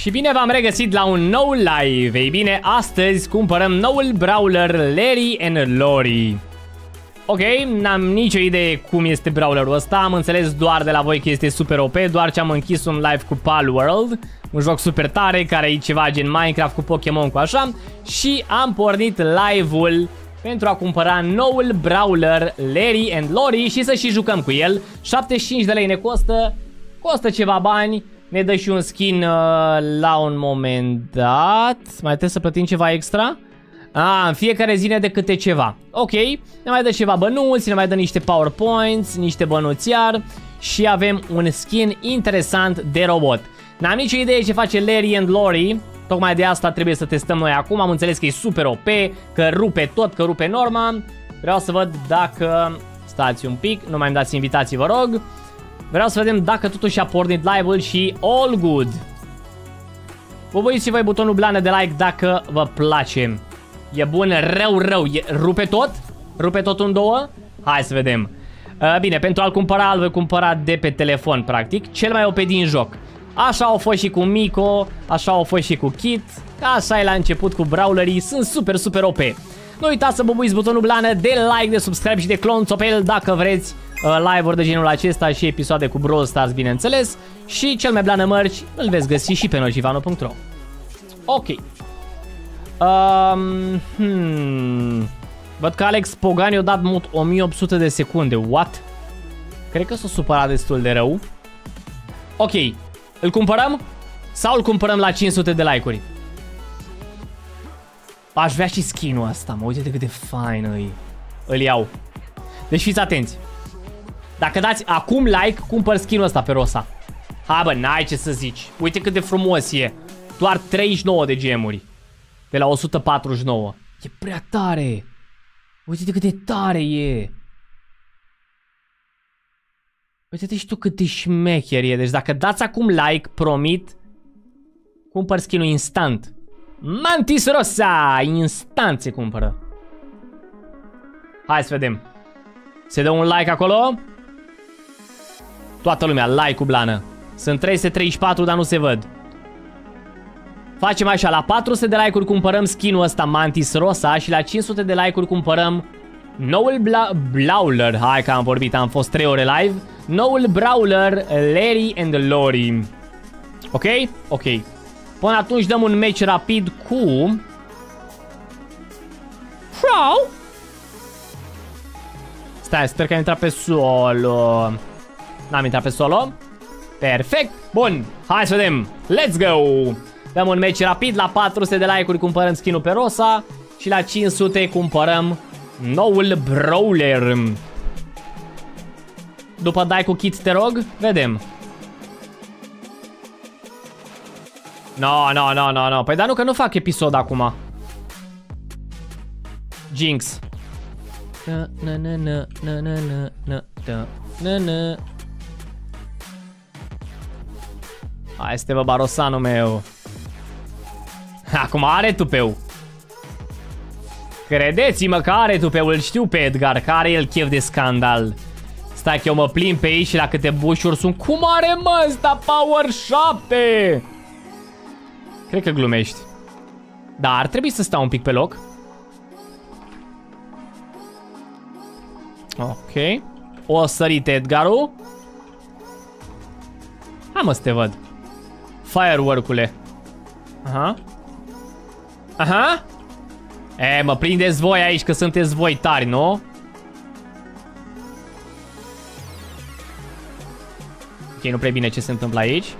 Și bine v-am regăsit la un nou live. Ei bine, astăzi cumpărăm noul brawler Larry and Lori. Ok, n-am nicio idee cum este brawlerul ăsta, am înțeles doar de la voi că este super OP, doar ce am închis un live cu Pal World, un joc super tare care e ceva gen Minecraft cu Pokémon cu așa și am pornit live-ul pentru a cumpăra noul brawler Larry and Lori și să și jucăm cu el. 75 de lei ne costă, costă ceva bani, ne dă și un skin uh, la un moment dat. Mai trebuie să plătim ceva extra? A, în fiecare zi ne dă câte ceva. Ok, ne mai dă ceva bănuți, ne mai dă niște powerpoints, niște bănuți iar și avem un skin interesant de robot. N-am nicio idee ce face Larry and Lori, tocmai de asta trebuie să testăm noi acum. Am înțeles că e super OP, că rupe tot, că rupe norma. Vreau să văd dacă... Stați un pic, nu mai îmi dați invitații, vă rog. Vreau să vedem dacă totuși a pornit live-ul și all good. Vă voi și voi butonul blană de like dacă vă place. E bun, rău, rău. E, rupe tot? Rupe tot în două? Hai să vedem. Uh, bine, pentru a-l cumpăra, îl voi cumpăra de pe telefon, practic. Cel mai OP din joc. Așa au fost și cu Miko, așa au fost și cu Kit. Așa e la început cu brawlerii, sunt super, super OP. Nu uitați să bubuiți butonul blană de like, de subscribe și de clon Topel dacă vreți uh, live-uri de genul acesta și episoade cu Brawl Stars, bineînțeles. Și cel mai blană mărci îl veți găsi și pe nocivano.ro Ok. Um, hmm. Văd că Alex Pogani a dat mut 1800 de secunde. What? Cred că s-a supărat destul de rău. Ok. Îl cumpărăm? Sau îl cumpărăm la 500 de like-uri? Aș vrea și skin-ul ăsta, mă, uite cât de fain îi. Îl iau. Deci fiți atenți. Dacă dați acum like, cumpăr skin-ul ăsta pe Rosa. Ha, bă, n-ai ce să zici. Uite cât de frumos e. Doar 39 de gemuri. De la 149. E prea tare. Uite-te cât de tare e. Uite-te și tu cât de șmecher e. Deci dacă dați acum like, promit, cumpăr skin-ul instant. Mantis Rosa! Instant se cumpără. Hai să vedem. Se dă un like acolo? Toată lumea, like cu blană. Sunt 334, dar nu se văd. Facem așa, la 400 de like-uri cumpărăm skin-ul ăsta Mantis Rosa și la 500 de like-uri cumpărăm noul Bla Brawler. Hai că am vorbit, am fost 3 ore live. Noul Brawler Larry and Lori. Ok? Ok. Până atunci dăm un match rapid cu... Frau? Stai, sper că am intrat pe solo. N-am intrat pe solo. Perfect. Bun. Hai să vedem. Let's go. Dăm un match rapid. La 400 de like-uri cumpărăm skin-ul pe Rosa. Și la 500 cumpărăm noul Brawler. După dai cu kit, te rog. Vedem. No, no, no, no, no. Păi da nu că nu fac episod acum. Jinx. Na, Hai este bă, barosanul meu. Acum are tupeu. Credeți-mă că are tupeu, știu pe Edgar, care are el chef de scandal. Stai că eu mă plim pe ei și la câte bușuri sunt. Cum are mă ăsta Power 7? Cred că glumești. Dar ar trebui să stau un pic pe loc. Ok. O sărit Edgarul. Hai mă să te văd. Firework-ule. Aha. Aha. E, mă prindeți voi aici că sunteți voi tari, nu? Ok, nu prea bine ce se întâmplă aici.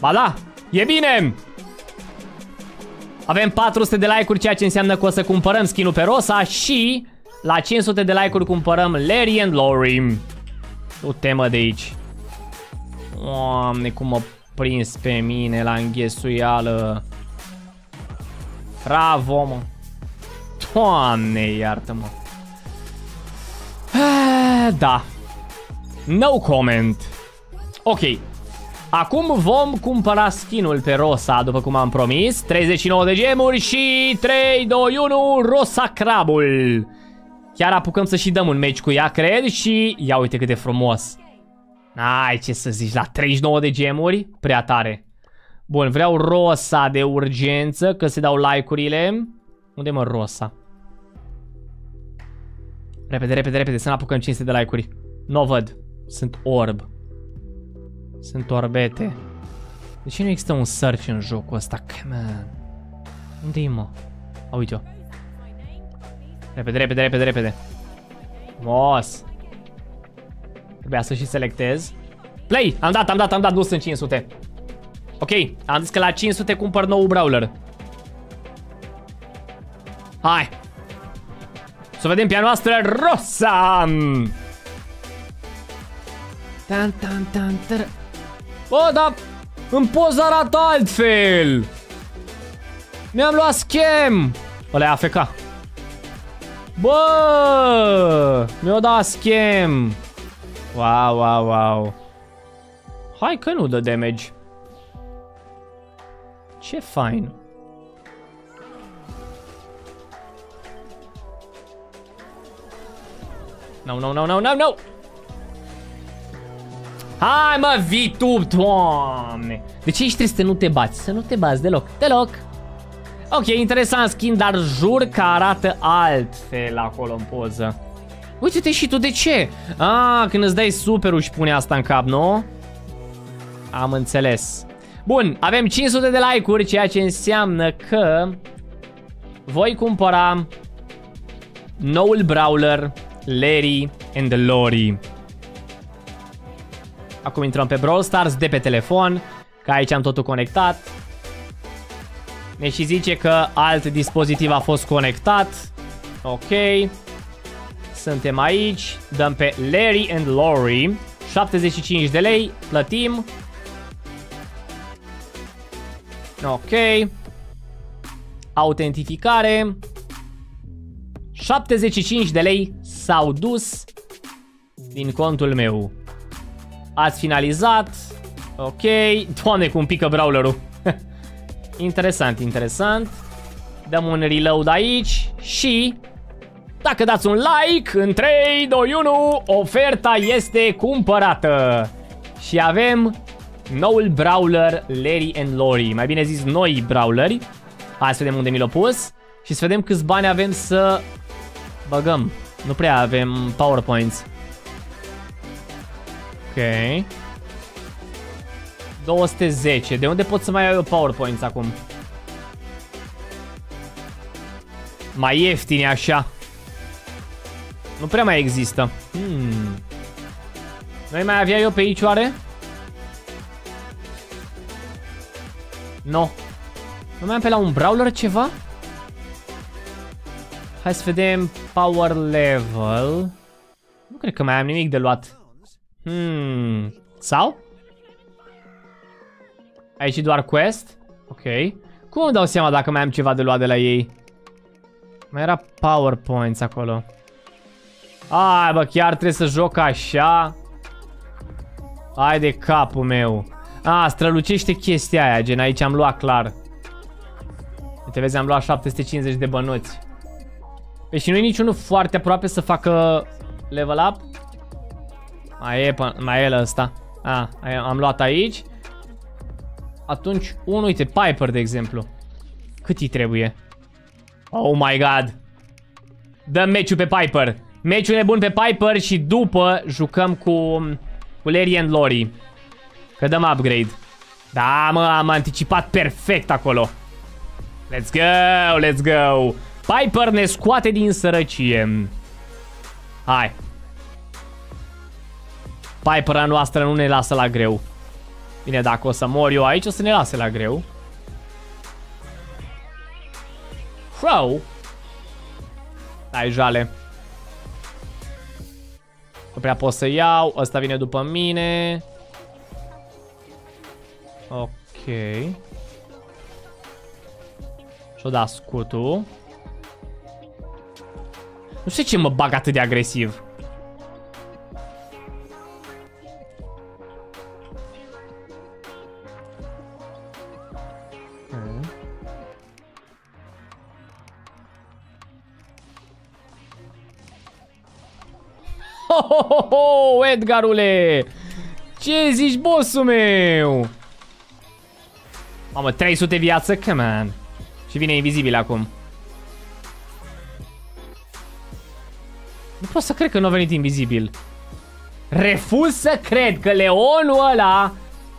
Ba da, e bine! Avem 400 de like-uri, ceea ce înseamnă că o să cumpărăm skin-ul pe Rosa și la 500 de like-uri cumpărăm Larry and Lori. O temă de aici. Doamne, cum mă prins pe mine la înghesuială. Bravo, mă. Doamne, iartă-mă. Ah, da. No comment. Ok. Acum vom cumpăra skinul pe Rosa, după cum am promis. 39 de gemuri și 3, 2, 1, Rosa Crabul. Chiar apucăm să și dăm un meci cu ea, cred, și ia uite cât de frumos. Ai, ce să zici, la 39 de gemuri, prea tare. Bun, vreau rosa de urgență, că se dau like-urile. Unde mă rosa? Repede, repede, repede, să ne apucăm 500 de like-uri. Nu o văd. Sunt orb. Sunt orbete. De ce nu există un search în jocul ăsta? Come on. Unde-i, mă? A, uite-o. Repede, repede, repede, repede. Mos. Trebuia să și selectez. Play! Am dat, am dat, am dat, nu sunt 500. Ok, am zis că la 500 cumpăr nou brawler. Hai! Să vedem pe a noastră Rosa! Tan, tan, tan, tan. Bă, dar în poza arată altfel! Mi-am luat schem! Ăla e AFK. Bă! Mi-o dat schem! Wow, wow, wow. Hai că nu dă damage. Ce fain. No, no, no, no, no, no! Hai mă, VTube, doamne! De ce ești trebuie să nu te bați? Să nu te bați deloc, deloc! Ok, interesant skin, dar jur că arată altfel acolo în poză. Uite-te și tu, de ce? Ah, când îți dai superul și pune asta în cap, nu? Am înțeles. Bun, avem 500 de like-uri, ceea ce înseamnă că voi cumpăra noul brawler Larry and Lori. Acum intrăm pe Brawl Stars de pe telefon, că aici am totul conectat. Ne și zice că alt dispozitiv a fost conectat. Ok. Suntem aici, dăm pe Larry and Lori, 75 de lei, plătim. Ok. Autentificare. 75 de lei s-au dus din contul meu. Ați finalizat. Ok. Doamne, cum pică brawlerul. interesant, interesant. Dăm un reload aici și dacă dați un like, în 3, 2, 1, oferta este cumpărată. Și avem noul brawler Larry and Lori. Mai bine zis, noi brawleri. Hai să vedem unde mi l-a pus. Și să vedem câți bani avem să băgăm. Nu prea avem powerpoints. Ok. 210. De unde pot să mai iau eu powerpoints acum? Mai ieftine așa. Nu prea mai există. Hmm. Noi mai avea eu pe aici oare? No. Nu mai am pe la un brawler ceva? Hai să vedem power level. Nu cred că mai am nimic de luat. Hmm. Sau? Aici doar quest? Ok. Cum îmi dau seama dacă mai am ceva de luat de la ei? Mai era powerpoints acolo. Ai, bă, chiar trebuie să joc așa? Hai de capul meu. A, strălucește chestia aia, gen aici am luat clar. Uite, vezi, am luat 750 de bănuți. Păi și nu e niciunul foarte aproape să facă level up? Mai e, mai e ăsta. A, am luat aici. Atunci, unul, uite, Piper, de exemplu. Cât îi trebuie? Oh my god. Dăm meciul pe Piper. Meciul nebun pe Piper și după jucăm cu, cu Larry and Lori. Că dăm upgrade. Da, mă, am anticipat perfect acolo. Let's go, let's go. Piper ne scoate din sărăcie. Hai. Pipera noastră nu ne lasă la greu. Bine, dacă o să mor eu aici, o să ne lase la greu. Crow. Hai, jale. Nu prea pot să iau. Ăsta vine după mine. Ok. Și-o da scutul. Nu știu ce mă bag atât de agresiv. Ho, ho, ho, ho, Edgarule! Ce zici, bossul meu? Mamă, 300 viață? Come on. Și vine invizibil acum. Nu pot să cred că nu a venit invizibil. Refuz să cred că leonul ăla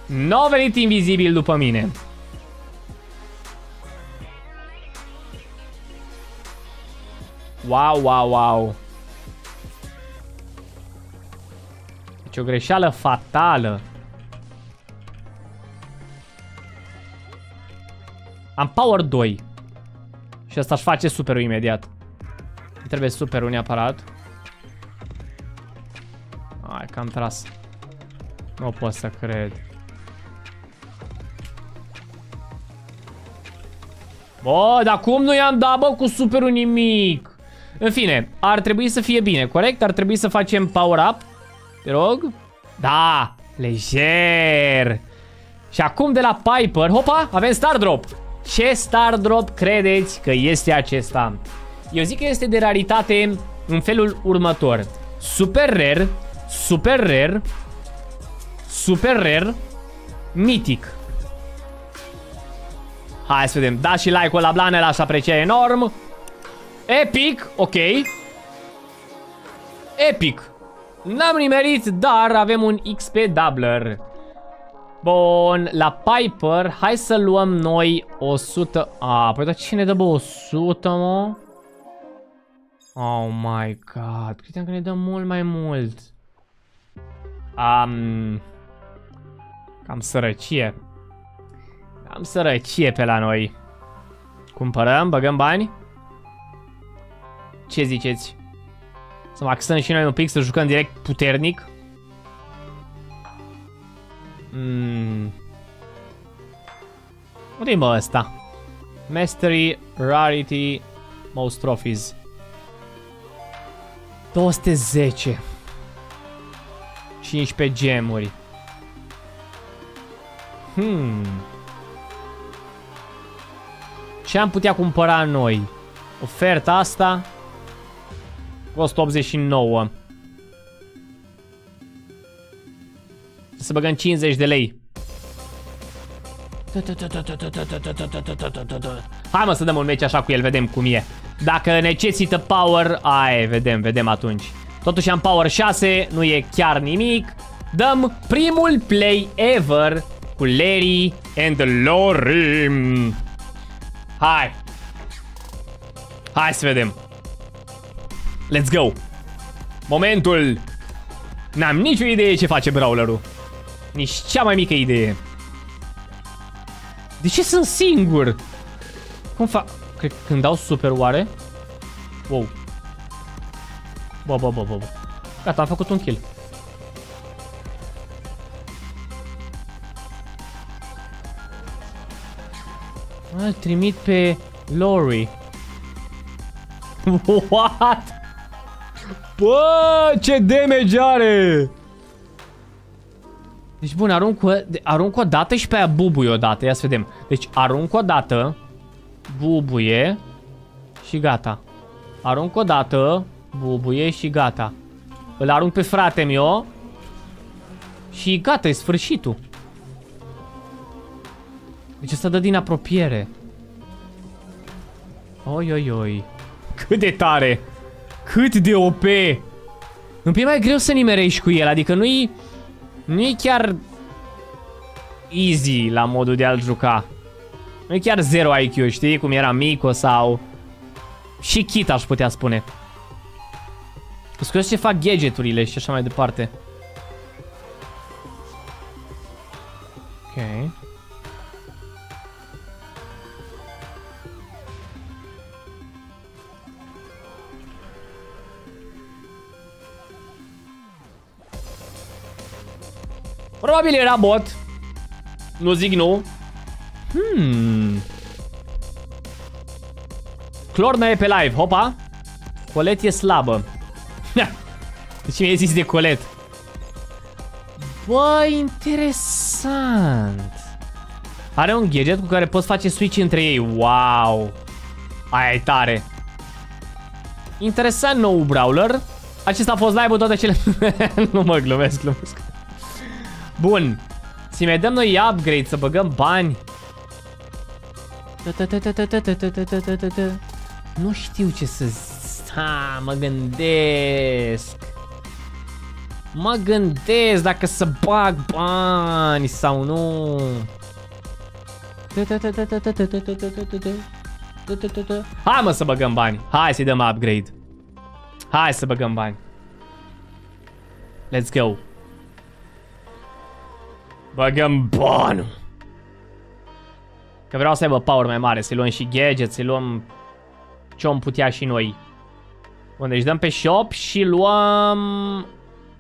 nu a venit invizibil după mine. Wow, wow, wow. Deci o greșeală fatală. Am power 2. Și asta își face superul imediat. trebuie superul neapărat. Hai că am tras. Nu pot să cred. Bă, dar cum nu i-am dat, bă, cu superul nimic? În fine, ar trebui să fie bine, corect? Ar trebui să facem power up. Te rog. Da, lejer. Și acum de la Piper, hopa, avem Star Drop. Ce Star Drop credeți că este acesta? Eu zic că este de raritate în felul următor. Super rare, super rare, super rare, mitic. Hai să vedem. Da și like-ul la blană, aș aprecia enorm. Epic, ok. Epic. N-am nimerit, dar avem un XP doubler. Bun, la Piper, hai să luăm noi 100... A, păi dar cine dă bă 100, mă? Oh my god, credeam că ne dă mult mai mult. Um, cam sărăcie. Cam sărăcie pe la noi. Cumpărăm, băgăm bani? Ce ziceți? Să maxăm și noi un pic, să jucăm direct puternic? Mm. Unde-i mă ăsta? Mastery, Rarity, Most Trophies. 210. 15 gemuri. Hmm. Ce am putea cumpăra noi? Oferta asta costă 89. Să băgăm 50 de lei. Hai mă să dăm un meci așa cu el, vedem cum e. Dacă necesită power, ai, vedem, vedem atunci. Totuși am power 6, nu e chiar nimic. Dăm primul play ever cu Larry and Lorim. Hai. Hai să vedem. Let's go. Momentul. N-am nicio idee ce face brawlerul. Nici cea mai mică idee. De ce sunt singur? Cum fac? Cred când dau super oare? Wow. Bă, bă, bă, bă, bă. Gata, am făcut un kill. Îl trimit pe Lori. What? Bă, ce damage are! Deci bun, arunc, arunc o dată și pe aia bubuie o dată. Ia să vedem. Deci arunc o dată, bubuie și gata. Arunc o dată, bubuie și gata. Îl arunc pe frate meu și gata, e sfârșitul. Deci asta dă din apropiere. Oi, oi, oi. Cât de tare. Cât de OP. Îmi e mai greu să nimerești cu el, adică nu-i... Nu e chiar easy la modul de a-l juca. Nu e chiar 0 IQ, știi? Cum era Mico sau... Și Kit aș putea spune. Scuze ce fac gadgeturile și așa mai departe. Ok. Probabil era bot. Nu zic nu. Hmm. Clorna e pe live, hopa. Colet e slabă. Deci mi-ai zis de colet. Bă, interesant. Are un gadget cu care poți face switch între ei. Wow. Aia e tare. Interesant nou brawler. Acesta a fost live-ul toate cele... nu mă glumesc, glumesc. Bun. Să mai dăm noi upgrade, să băgăm bani. Nu știu ce să... Ha, mă gândesc. Mă gândesc dacă să bag bani sau nu. Hai mă să băgăm bani. Hai să-i dăm upgrade. Hai să băgăm bani. Let's go. Băgăm banul. Că vreau să aibă power mai mare, să luăm și gadget, să luăm ce om putea și noi. Bun, deci dăm pe shop și luăm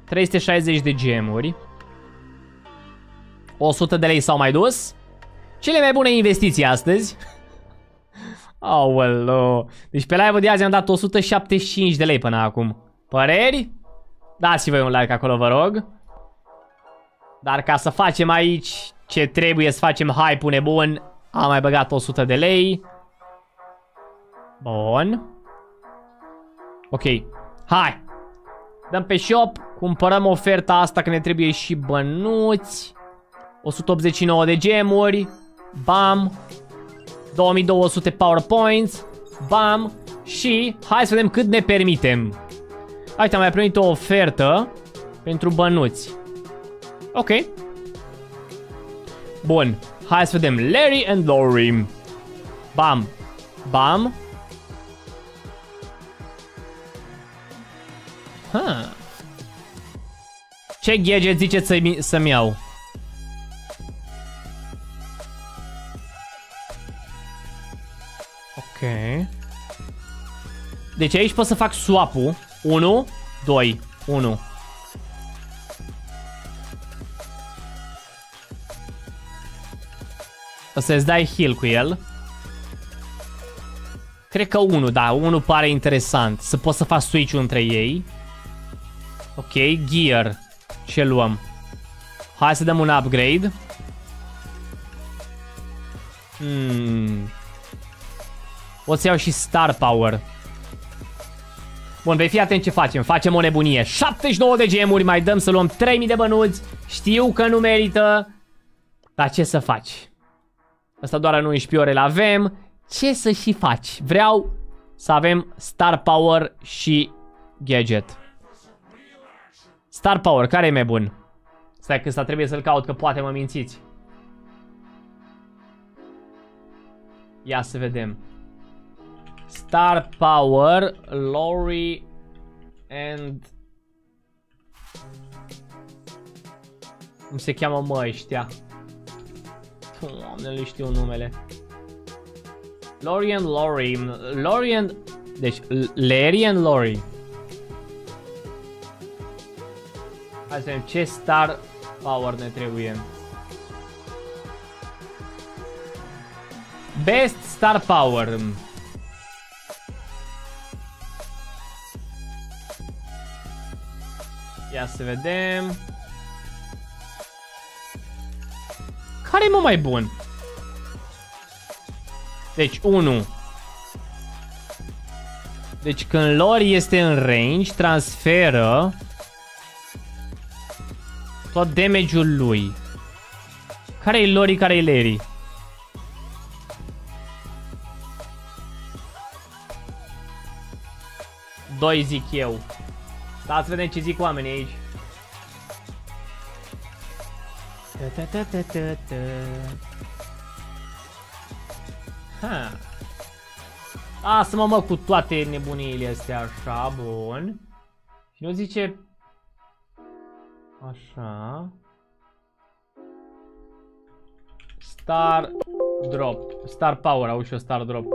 360 de gemuri. 100 de lei s-au mai dus. Cele mai bune investiții astăzi. Aoleu. Deci pe live de azi am dat 175 de lei până acum. Păreri? Dați voi un like acolo, vă rog. Dar ca să facem aici ce trebuie să facem hype-ul nebun, am mai băgat 100 de lei. Bun. Ok. Hai. Dăm pe shop. Cumpărăm oferta asta că ne trebuie și bănuți. 189 de gemuri. Bam. 2200 powerpoints. Bam. Și hai să vedem cât ne permitem. Uite, am mai primit o ofertă pentru bănuți. Ok. Bun. Hai să vedem. Larry and Lori. Bam. Bam. Ha. Ce gadget ziceți să-mi să iau? Ok. Deci aici pot să fac swap-ul. 1, 2, 1. Să-ți dai heal cu el. Cred că 1, da, 1 pare interesant. Să poți să faci switch-ul între ei. Ok, gear. Ce luăm? Hai să dăm un upgrade. Hmm. O să iau și Star Power. Bun, vei fi atent ce facem. Facem o nebunie. 79 de gemuri, mai dăm să luăm 3000 de bănuți. Știu că nu merită. Dar ce să faci? Asta doar în 11 ore l avem. Ce să și faci? Vreau să avem Star Power și Gadget. Star Power, care e mai bun? Stai că ăsta trebuie să-l caut, că poate mă mințiți. Ia să vedem. Star Power, Lori and... Cum se cheamă mă ăștia? Doamne, nu știu numele. Lori and Lori. Lori and... Deci, Larry and Lori. Hai să vedem ce star power ne trebuie. Best star power. Ia să vedem. Care e mă mai bun? Deci 1. Deci când lor este în range, transferă tot damage-ul lui. Care e Lori, care e Larry? Doi zic eu. Dar să vedem ce zic oamenii aici. Ha. Lasă-mă mă cu toate nebuniile astea așa, bun. Și nu zice Așa. Star Drop. Star Power, au și o Star Drop.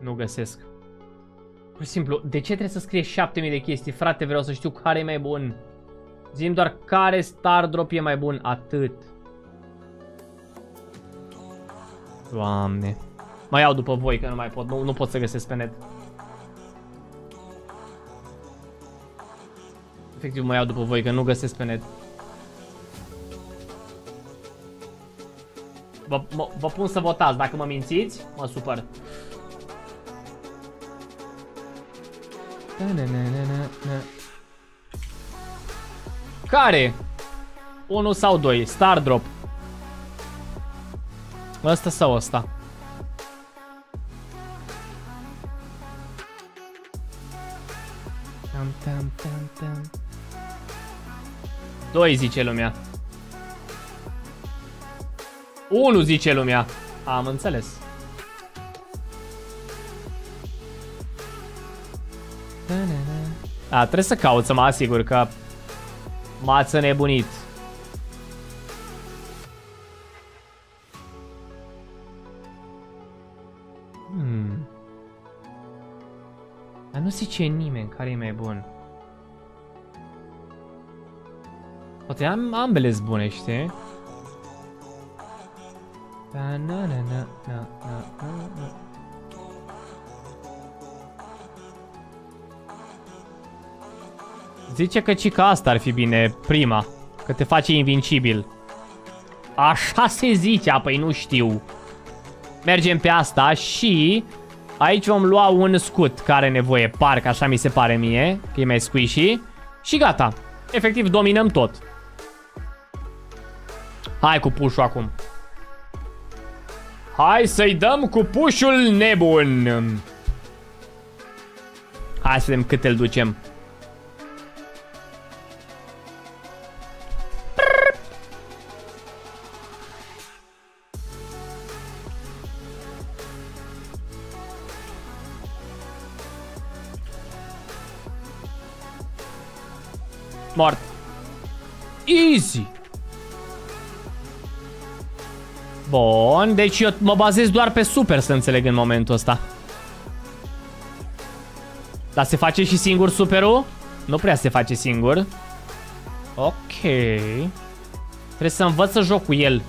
Nu găsesc. Pur și simplu, de ce trebuie să scrie 7000 de chestii? Frate, vreau să știu care e mai bun. Zim doar care Star Drop e mai bun, atât. Doamne. Mă iau după voi că nu mai pot, nu, nu pot să găsesc pe net. Efectiv mă iau după voi că nu găsesc pe net. Vă, mă, vă pun să votați, dacă mă mințiți, mă supăr. Care? 1 sau 2. Star drop. Ăsta sau ăsta? Tam, tam, tam, tam. 2 zice lumea. 1 zice lumea. Am înțeles. A, trebuie să caut să mă asigur că m-ați nebunit. Hmm. Dar nu zice nimeni care e mai bun. Poate am ambele bune, știi? Da, na, na, na, na, na, na. Zice că cica asta ar fi bine, prima. Că te face invincibil. Așa se zice, păi nu știu. Mergem pe asta și aici vom lua un scut care are nevoie, parcă așa mi se pare mie, că e mai squishy. Și gata. Efectiv dominăm tot. Hai cu pușul acum. Hai să-i dăm cu pușul nebun. Hai să vedem cât îl ducem. Mort. Easy. Bun, deci eu mă bazez doar pe super să înțeleg în momentul ăsta. Dar se face și singur superul? Nu prea se face singur. Ok. Trebuie să învăț să joc cu el.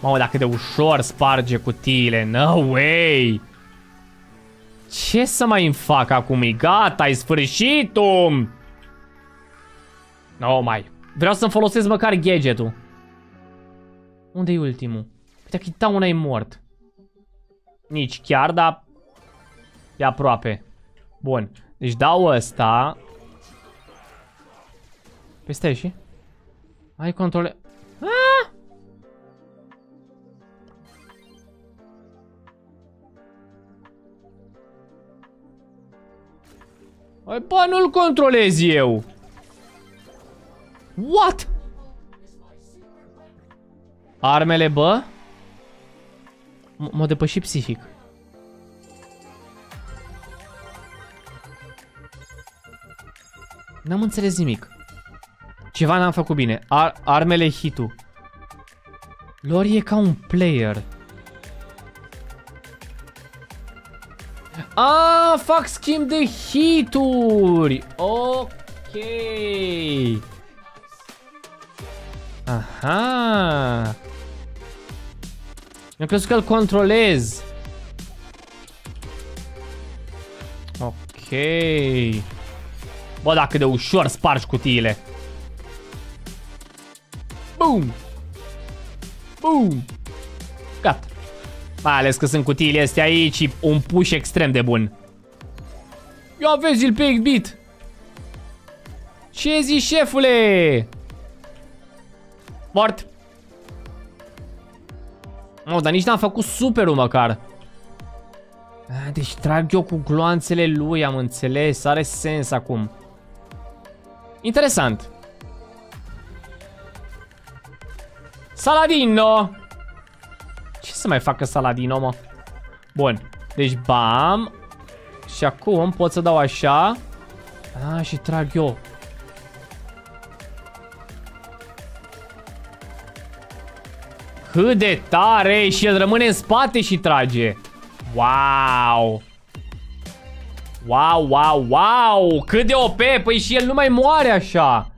Mamă, dacă de ușor sparge cutiile. No way! Ce să mai îmi fac acum? E gata, ai sfârșitul! No mai. Vreau să-mi folosesc măcar gadgetul. Unde e ultimul? Uite că Tauna e mort. Nici chiar, dar... E aproape. Bun. Deci dau ăsta. Peste și? Ai controle... Ah! Bă, nu-l controlez eu. What? Armele, bă? M-a depășit psihic. N-am înțeles nimic. Ceva n-am făcut bine. Ar armele hitu. Lori e ca un player. Ah, fac schimb de hituri. Ok. Aha. Mi-a crezut că îl controlez. Ok. Bă, dacă de ușor spargi cutiile. Boom. Boom. Gata. Mai ales că sunt cutiile astea aici un push extrem de bun. Ia vezi-l pe Beat. Ce zici, șefule? Mort. Oh, dar nici n-am făcut superul măcar. A, deci trag eu cu gloanțele lui, am înțeles. Are sens acum. Interesant. Saladino! Ce să mai facă Saladino, mă? Bun. Deci, bam. Și acum pot să dau așa. A, și trag eu. Cât de tare și el rămâne în spate și trage. Wow. Wow, wow, wow. Cât de OP. Păi și el nu mai moare așa.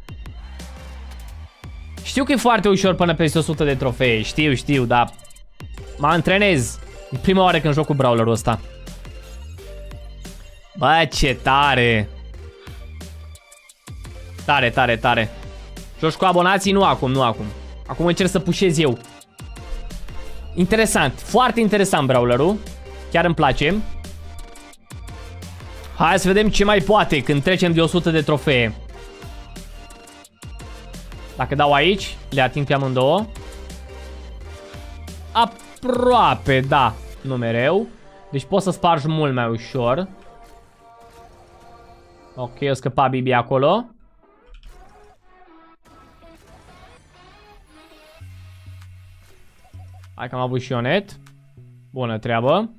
Știu că e foarte ușor până peste 100 de trofee. Știu, știu, dar mă antrenez. E prima oară când joc cu brawlerul ăsta. Bă, ce tare. Tare, tare, tare. Joci cu abonații? Nu acum, nu acum. Acum încerc să pușez eu. Interesant, foarte interesant brawlerul. Chiar îmi place. Hai să vedem ce mai poate când trecem de 100 de trofee. Dacă dau aici, le ating pe amândouă. Aproape, da. Nu mereu. Deci poți să spargi mult mai ușor. Ok, o scăpa Bibi acolo. Hai că am avut și net. Bună treabă.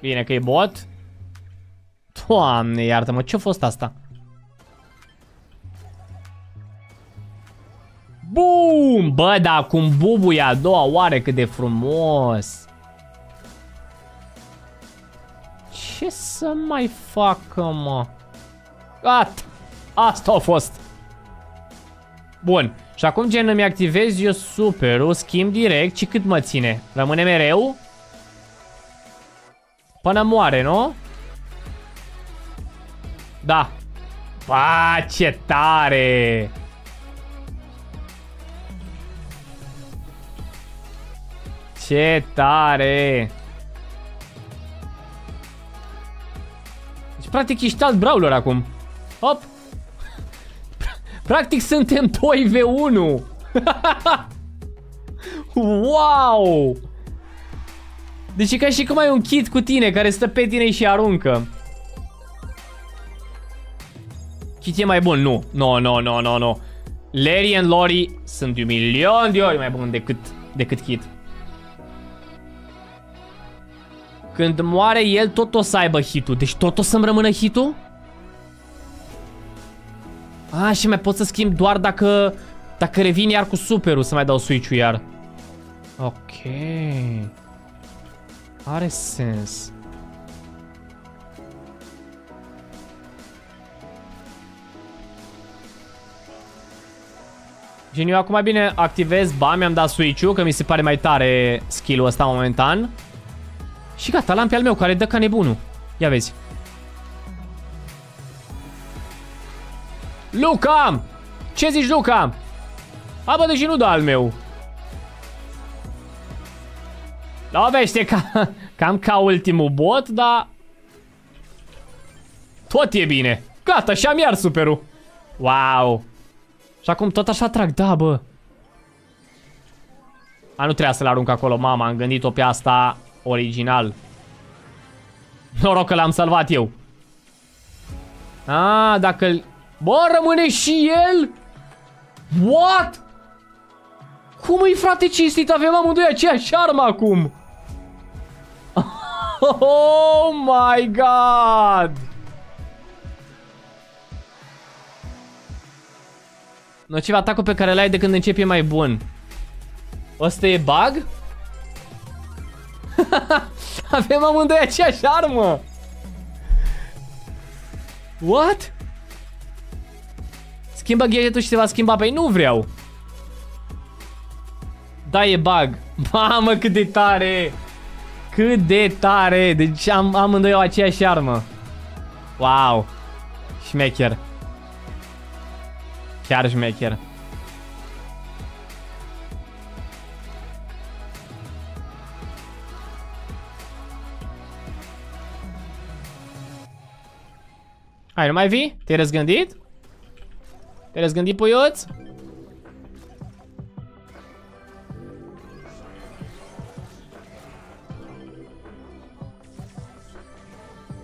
Bine că e bot. Doamne, iartă-mă, ce-a fost asta? Bum! Bă, da, cum bubuie a doua oare cât de frumos. Ce să mai facă, mă? Gata! Asta a fost. Bun. Și acum gen îmi activez eu superul, schimb direct și cât mă ține? Rămâne mereu? Până moare, nu? Da. Pa, ce tare! Ce tare! Deci practic ești alt brawler acum. Hop! Practic suntem 2v1! wow! Deci e ca și cum ai un kit cu tine care stă pe tine și aruncă. Kit e mai bun? Nu. No, no, no, no, no. Larry and Lori sunt un milion de ori mai bun decât, decât Kit. Când moare el, tot o să aibă hitul. Deci tot o să-mi rămână hitul? A, și mai pot să schimb doar dacă, dacă revin iar cu superul să mai dau switch-ul iar. Ok. Are sens. Geniu, acum mai bine activez, bam, mi-am dat switch-ul, că mi se pare mai tare skill-ul ăsta momentan. Și gata, l-am pe al meu, care dă ca nebunul. Ia vezi. Luca! Ce zici, Luca? A, bă, deși nu da al meu. Lovește ca, cam ca ultimul bot, dar... Tot e bine. Gata, și-am iar superul. Wow. Și acum tot așa trag, da, bă. A, nu trebuia să-l arunc acolo, mama, am gândit-o pe asta original. Noroc că l-am salvat eu. A, dacă... Bă, rămâne și el? What? Cum e, frate, cinstit? Avem amândoi aceeași armă acum. Oh my god! Nociv atacul pe care l-ai de când începi e mai bun. Ăsta e bug? Avem amândoi aceeași armă! What? Schimbă gadgetul și se va schimba. Păi nu vreau. Da, e bug. Mamă, cât de tare! Cât de tare! Deci am amândoi o aceeași armă. Wow. Șmecher. Chiar șmecher. Hai, nu mai vii? Te-ai răzgândit? Te-ai răzgândit, puiuț?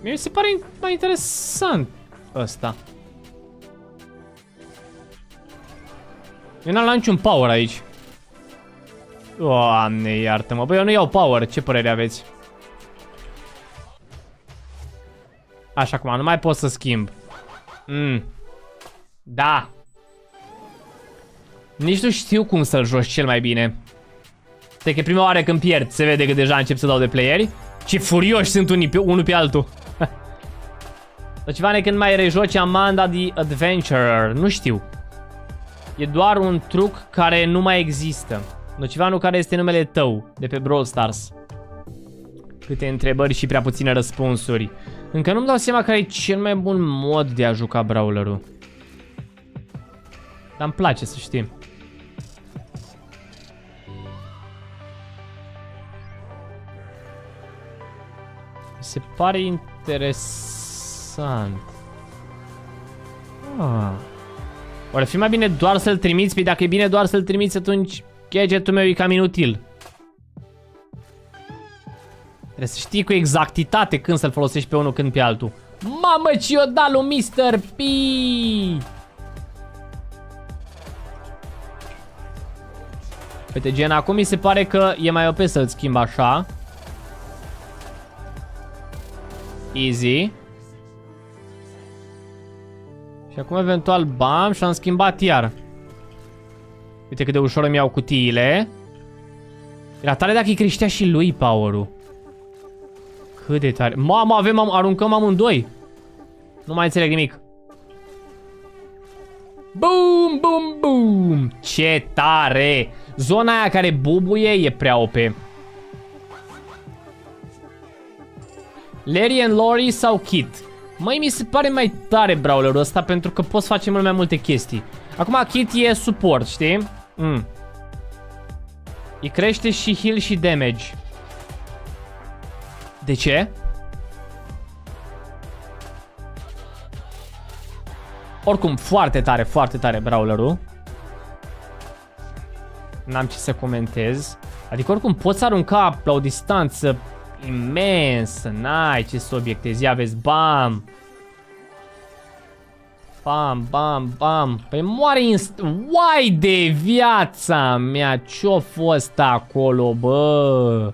Mi se pare mai interesant ăsta. Eu n-am luat niciun power aici. Doamne, iartă-mă. Băi, eu nu iau power. Ce părere aveți? Așa cum, nu mai pot să schimb. Mm. Da. Nici nu știu cum să-l joci cel mai bine. Cred că e prima oară când pierd, se vede că deja încep să dau de playeri. Ce furioși sunt unii pe, unul pe altul. Dar când mai rejoci Amanda the Adventurer, nu știu. E doar un truc care nu mai există. Nocivanu care este numele tău de pe Brawl Stars. Câte întrebări și prea puține răspunsuri. Încă nu-mi dau seama care e cel mai bun mod de a juca brawlerul. Dar îmi place să știm. se pare interesant. Ah. Oare fi mai bine doar să-l trimiți? Păi dacă e bine doar să-l trimiți, atunci gadgetul meu e cam inutil. Trebuie să știi cu exactitate când să-l folosești pe unul, când pe altul. Mamă, ce o da lui Mr. P! Uite, gen, acum mi se pare că e mai OP să-l schimb așa. Easy. Și acum eventual bam și am schimbat iar. Uite cât de ușor îmi iau cutiile. Era tare dacă îi creștea și lui power-ul. Cât de tare. Mamă, avem, am, aruncăm amândoi. Nu mai înțeleg nimic. Boom, boom, boom. Ce tare. Zona aia care bubuie e prea OP. Larry and Lori sau Kit? Măi, mi se pare mai tare brawlerul ăsta pentru că poți face mult mai multe chestii. Acum Kit e support, știi? Mm. Îi crește și heal și damage. De ce? Oricum, foarte tare, foarte tare brawlerul. N-am ce să comentez. Adică oricum poți arunca la o distanță imensă. N-ai ce să obiectezi. Ia vezi, bam! Bam, bam, bam. Păi moare inst... Uai de viața mea! Ce-a fost acolo, bă?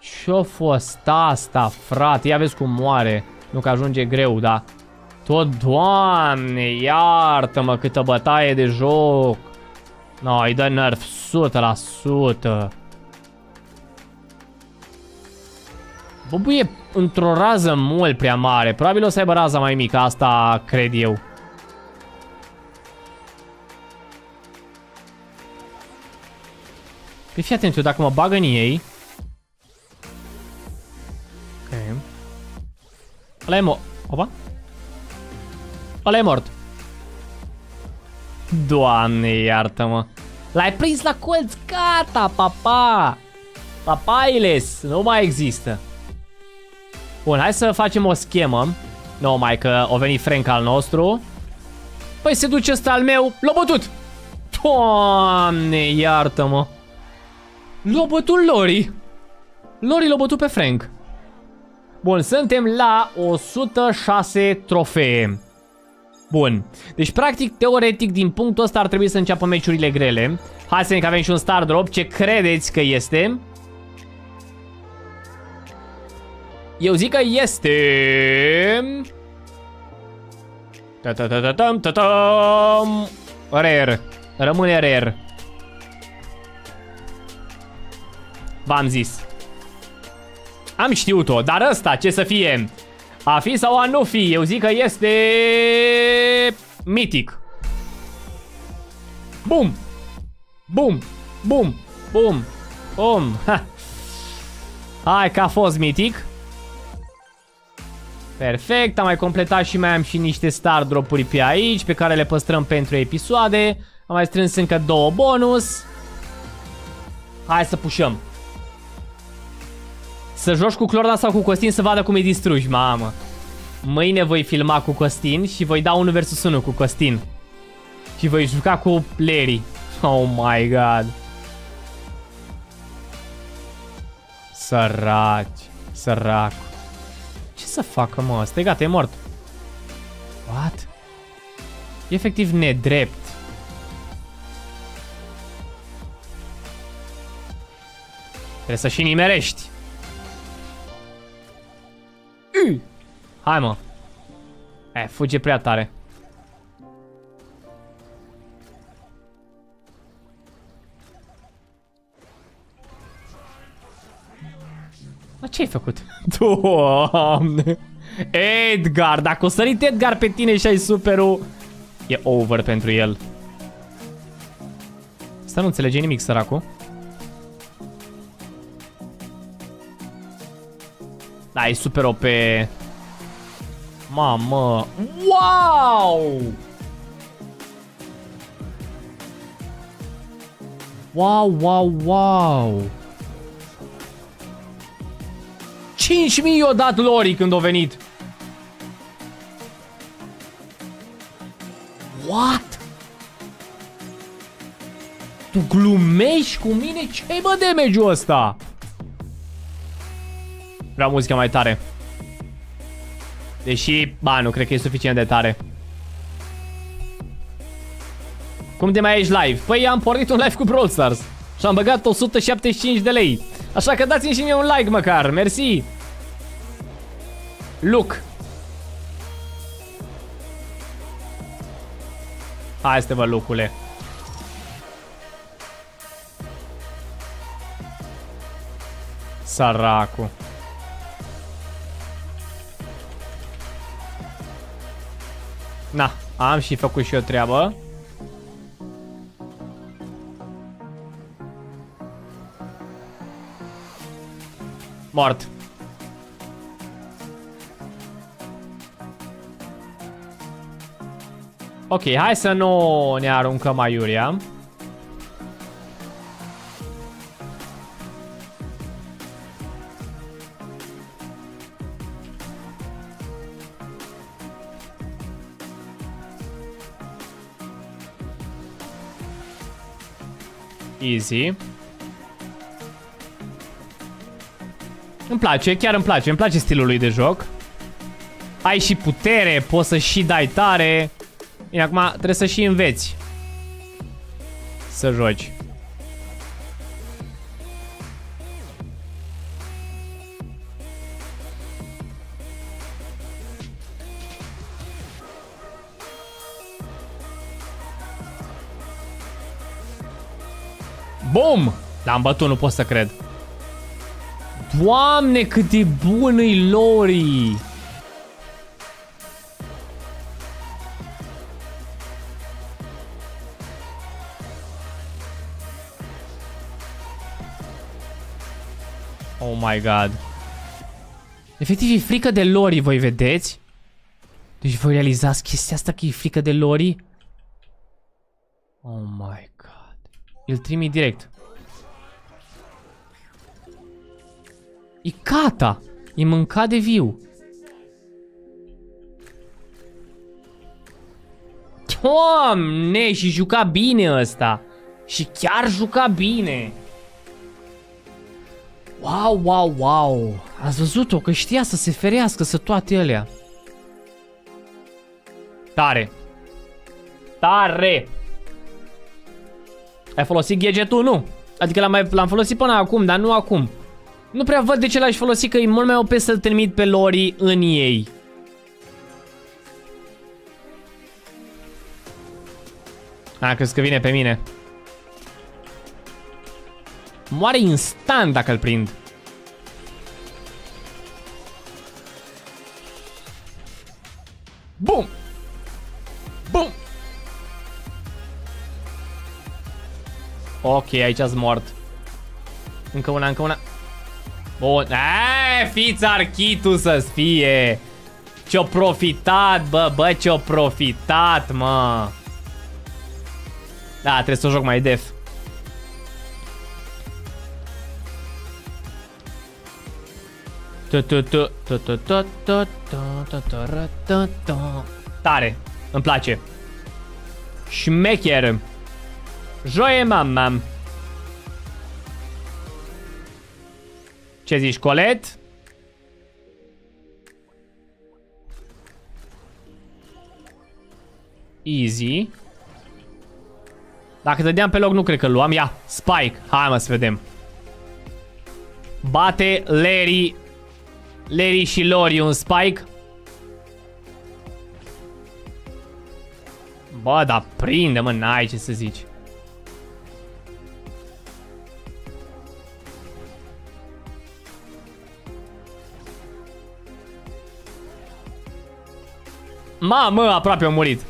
Ce-a fost asta, frate? Ia vezi cum moare. Nu că ajunge greu, da. Tot, doamne, iartă-mă câtă bătaie de joc. No, îi dă nerf 100%. Bobu e într-o rază mult prea mare. Probabil o să aibă raza mai mică, asta cred eu. Păi fii atent, eu dacă mă bag în ei... Ok. Ăla e mo... Opa. Ăla e mort. Doamne, iartă-mă. L-ai prins la colț, gata, papa. Papailes, nu mai există. Bun, hai să facem o schemă. Nu mai că o venit Frank al nostru. Păi se duce ăsta al meu. L-a bătut. Doamne, iartă-mă. L-a bătut Lori. Lori l-a bătut pe Frank. Bun, suntem la 106 trofee. Bun. Deci, practic, teoretic, din punctul ăsta ar trebui să înceapă meciurile grele. Hai să ne că avem și un star drop. Ce credeți că este? Eu zic că este... Ta -ta -ta -ta -tam -ta -tam. Rare. Rămâne rare. V-am zis. Am știut-o, dar ăsta ce să fie? A fi sau a nu fi? Eu zic că este... Mitic. Bum! Bum! Bum! Bum! Bum! Ha. Hai că a fost mitic. Perfect, am mai completat și mai am și niște star drop-uri pe aici, pe care le păstrăm pentru episoade. Am mai strâns încă două bonus. Hai să pușăm. Să joci cu Clorna sau cu Costin să vadă cum îi distrugi, mamă. Mâine voi filma cu Costin și voi da 1 vs 1 cu Costin. Și voi juca cu Larry. Oh my god. Săraci. Sărac. Ce să facă, mă? Stai gata, e mort. What? E efectiv nedrept. Trebuie să și nimerești. Hai, mă. E, fuge prea tare. Ma ce ai făcut? Doamne! Edgar! Dacă o sărit Edgar pe tine și ai superul, e over pentru el. Asta nu înțelege nimic, săracul. Da, e super OP. Mamă. Wow! Wow, wow, wow. 5000 o dat Lori când a venit. What? Tu glumești cu mine? Ce-i bă damage-ul ăsta? Vreau muzica mai tare. Deși, ba, nu cred că e suficient de tare. Cum te mai ești live? Păi am pornit un live cu Brawl Stars și am băgat 175 de lei. Așa că dați-mi și mie un like măcar, mersi. Luc. Hai să te vă, lucule. Săracu. Na, am și făcut și o treabă. Mort. Ok, hai să nu ne aruncăm aiuria. Easy. Îmi place, chiar îmi place, îmi place stilul lui de joc. Ai și putere, poți să și dai tare. Bine, acum trebuie să și înveți să joci. Bum! L-am bătut, nu pot să cred. Doamne, cât de bun e Lori! Oh my god. Efectiv e frică de Lori, voi vedeți? Deci voi realizați chestia asta că e frică de Lori? Oh my god. Îl trimit direct. E cata. E mâncat de viu. Doamne, și juca bine ăsta. Și chiar juca bine. Wow, wow, wow. Ați văzut-o că știa să se ferească să toate alea. Tare. Tare. Ai folosit gadgetul? Nu. Adică l-am folosit până acum, dar nu acum. Nu prea văd de ce l-aș folosi, că e mult mai OP să-l trimit pe Lori în ei. A, crezi că vine pe mine. Moare instant dacă îl prind. Bum! Bum! Ok, aici sunt mort. Încă una, încă una. Bun. Eee, fiți architul să-ți fie. Ce-o profitat, bă, bă, ce-o profitat, mă. Da, trebuie să o joc mai def. Tare, îmi place. Șmecher. Joie mam-mam. Ce zici, Colet? Easy. Dacă dădeam pe loc, nu cred că luam. Ia, Spike. Hai mă să vedem. Bate Larry. Larry și Lori un Spike. Bă, dar prinde, mă, n-ai ce să zici. Mamă, aproape a murit.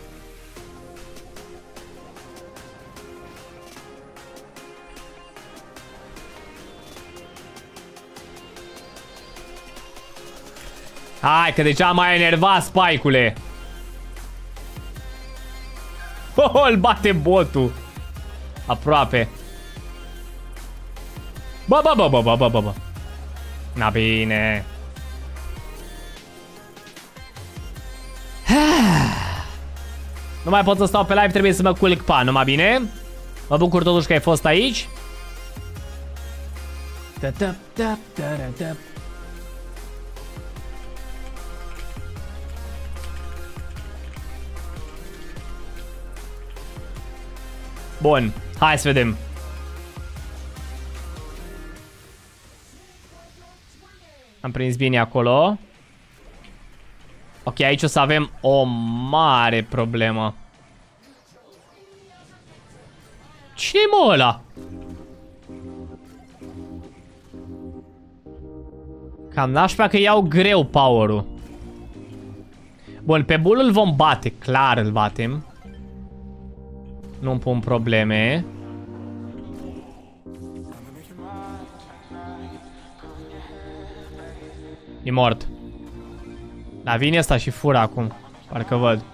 Hai că deja mai enervat spike-ule. Oh, îl bate botul. Aproape. Bă, bă, bă, bă, bă, bă, bă. Na bine. Nu mai pot să stau pe live, trebuie să mă culc pa, numai bine. Mă bucur totuși că ai fost aici. Da, da, da, da, da, da. Bun, hai să vedem. Am prins bine acolo. Ok, aici o să avem o mare problemă. cine mă ăla? Cam nașpa că iau greu power-ul. Bun, pe bull îl vom bate, clar îl batem. Nu-mi pun probleme. E mort. Dar vine asta și fură acum. Parcă văd.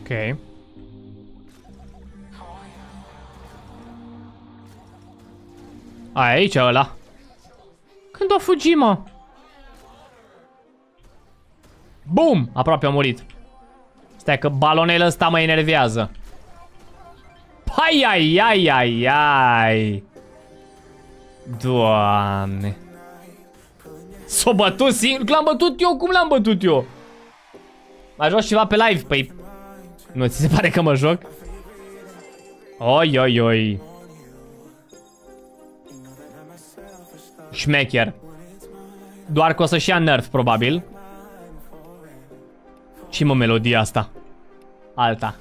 Ok. A, aici ăla. Când o fugi, mă? Bum! Aproape a murit. Stai că balonel ăsta mă enervează. Pai, ai, ai, ai, ai. Doamne. S-o bătut singur? L-am bătut eu? Cum l-am bătut eu? Mai joc ceva pe live? Păi... Nu ți se pare că mă joc? Oi, oi, oi. Șmecher. Doar că o să-și ia nerf, probabil. Și mă melodia asta. Alta.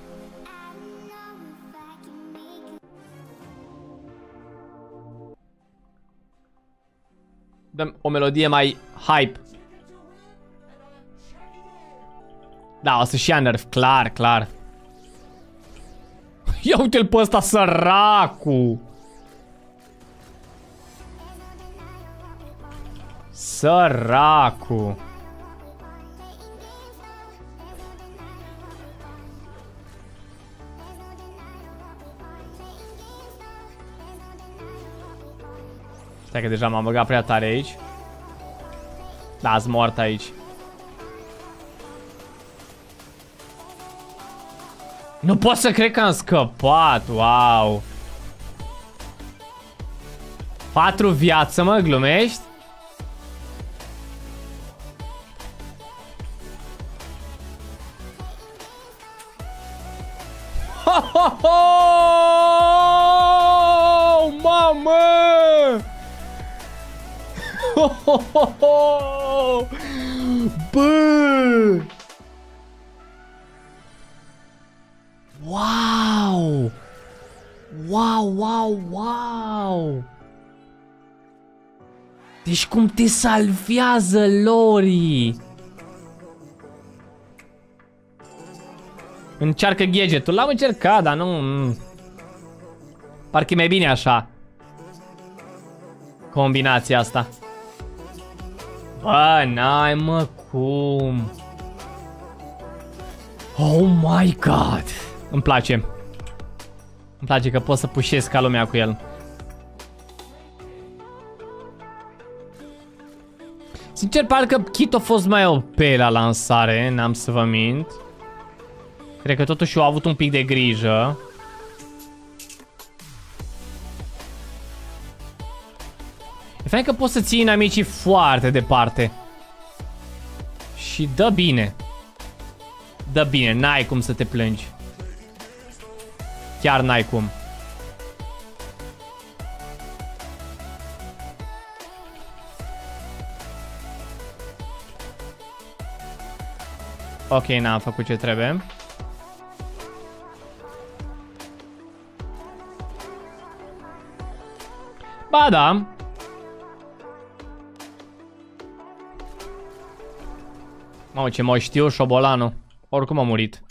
Dăm o melodie mai hype. Da, o să-și ia nerf, clar, clar. Ia uite-l pe ăsta, săracu! Săracu! Stai că deja m-am băgat prea tare aici. Da, ați mort aici. Nu pot să cred că am scăpat, wow. Patru viață, mă, glumești? Ho, ho, ho! Mamă! Ho, ho, ho, ho! Bă! Wow! Wow, wow, wow! Deci cum te salvează Lori! Încearcă gadgetul. L-am încercat, dar nu... Parcă e mai bine așa. Combinația asta. Bă, n-ai mă cum. Oh my god. Îmi place. Îmi place că pot să pușesc ca lumea cu el. Sincer, parcă Kit a fost mai OP la lansare, n-am să vă mint. Cred că totuși au avut un pic de grijă. Fain că poți să ții inamicii foarte departe. Și dă bine. Dă bine, n-ai cum să te plângi. Chiar n-ai cum. Ok, n-am făcut ce trebuie. Ba da. Mamă, ce mă știu șobolanul. Oricum a murit.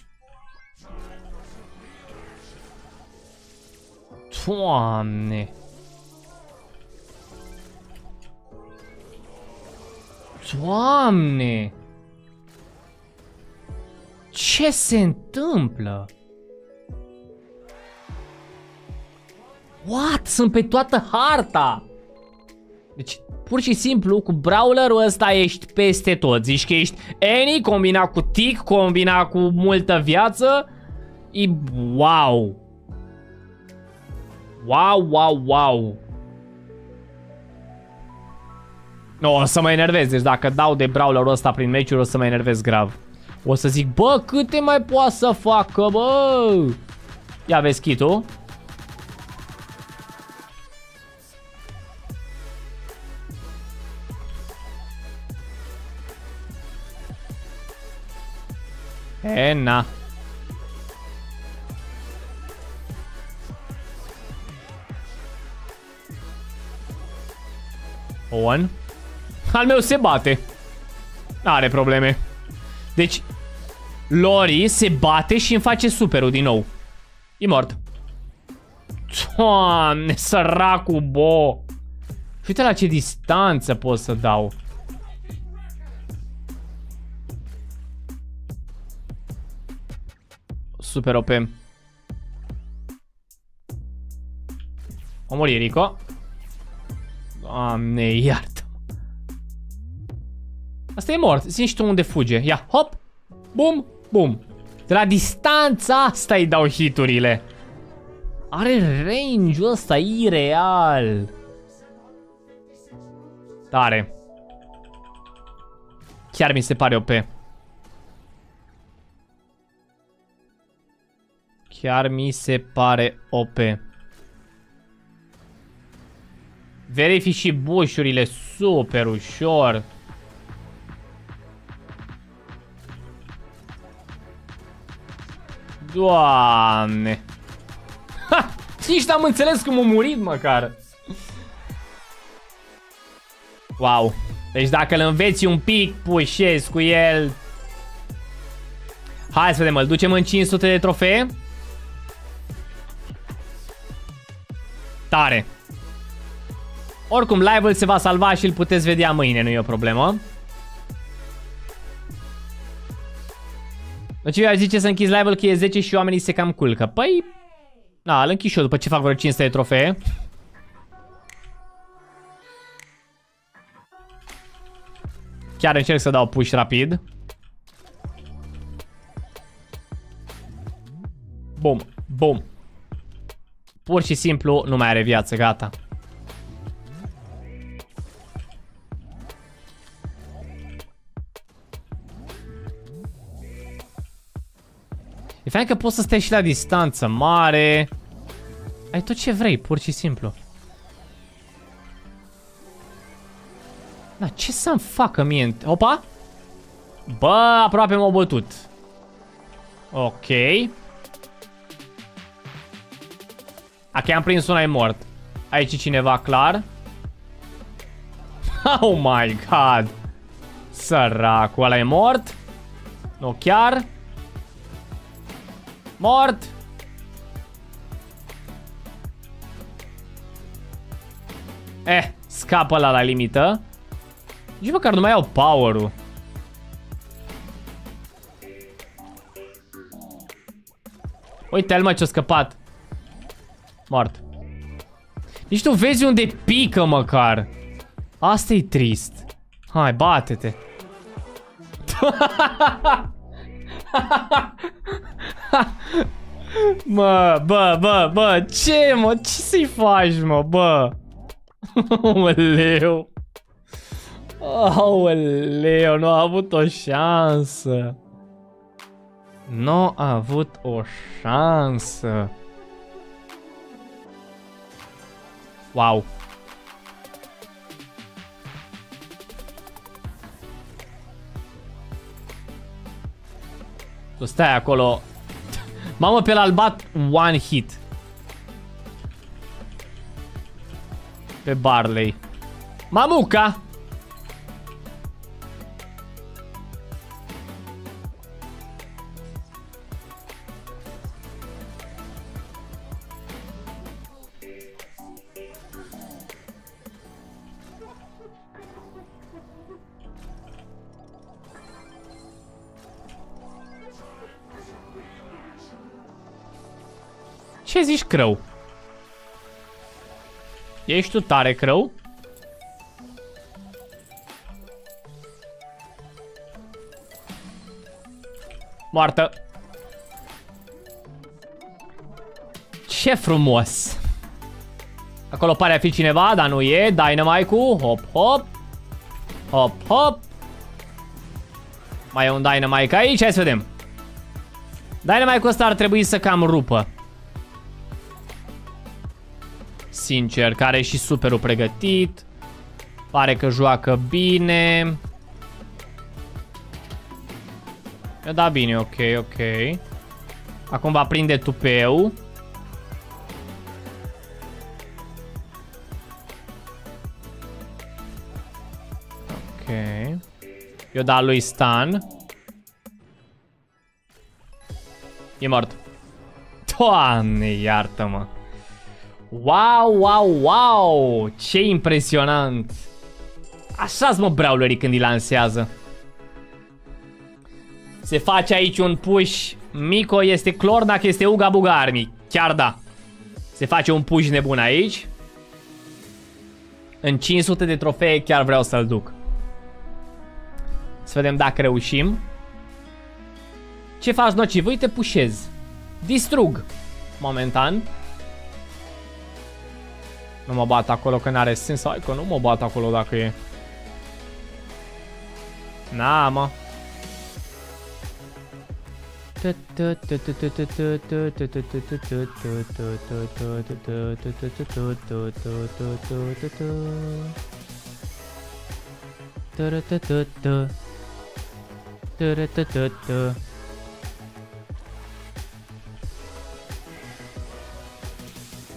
Doamne. Doamne. Ce se întâmplă? What? Sunt pe toată harta! Deci, pur și simplu, cu brawlerul ăsta ești peste tot. Zici că ești Annie combinat cu Tick, combinat cu multă viață. E wow! Wow, wow, wow! No, o să mă enervez, deci dacă dau de brawlerul ăsta prin meciuri o să mă enervez grav. O să zic, bă, câte mai poate să facă, bă? Ia vezi kitul. E, na. Owen. Al meu se bate. Are probleme. Deci, Lori se bate și îmi face superul din nou. E mort. Doamne, săracul, bo. Și uite la ce distanță pot să dau. Super OP. O muri Rico. Doamne, iartă Asta e mort. Ține și tu unde fuge. Ia, hop. Bum, bum. De la distanța asta îi dau hiturile. Are range-ul ăsta ireal. Tare. Chiar mi se pare OP. Chiar mi se pare OP. Verifici și bușurile super ușor. Doamne. Ha! Nici n-am înțeles cum a murit măcar. Wow. Deci dacă îl înveți un pic, pușezi cu el. Hai să vedem, îl ducem în 500 de trofee. Tare. Oricum, live-ul se va salva și îl puteți vedea mâine, nu e o problemă. Deci eu zice să închizi live-ul că e 10 și oamenii se cam culcă. Păi, na, îl închid și eu după ce fac vreo 500 de trofee. Chiar încerc să dau push rapid. Bum, bum. Pur și simplu nu mai are viață, gata. E fain că poți să stai și la distanță mare. Ai tot ce vrei, pur și simplu. Da, ce să-mi facă mie? Opa! Bă, aproape m-au bătut. Ok. Ok, am prins una, e mort. Aici e cineva, clar. Oh my god. Săracul, ăla e mort. Nu chiar. Mort! Eh, scapă la la limită. Nici măcar nu mai au power-ul. Uite-l mă ce-a scăpat. Mort. Nici tu vezi unde pică măcar. Asta e trist. Hai, bate-te. mă, bă, bă, bă, ce, mă? Ce să-i faci, mă, bă? Aoleu. Aoleu, nu a avut o șansă. Nu a avut o șansă. Wow. Tu stai acolo. Mamă, pe l bat one hit. Pe Barley. Mamuca! Ce zici crău? Ești tu tare crău? Moartă. Ce frumos. Acolo pare a fi cineva, dar nu e. Dynamite-cu. Hop, hop. Hop, hop. Mai e un Dynamite aici. Hai să vedem. Dynamite-ul ăsta ar trebui să cam rupă. Sincer, care e și superul pregătit. Pare că joacă bine. Da, bine, ok, ok. Acum va prinde tupeu. Ok. Eu da lui Stan. E mort. Doamne, iartă-mă. Wow, wow, wow! Ce impresionant! Așa-ți mă brawlerii când îi lansează. Se face aici un push. Mico este Clornac, este Uga Buga Army. Chiar da. Se face un push nebun aici. În 500 de trofee chiar vreau să-l duc. Să vedem dacă reușim. Ce faci nociv? Uite, pușez. Distrug. Momentan. Nu mă bat acolo că n-are sens. Hai că nu mă bat acolo dacă e. Na, mă.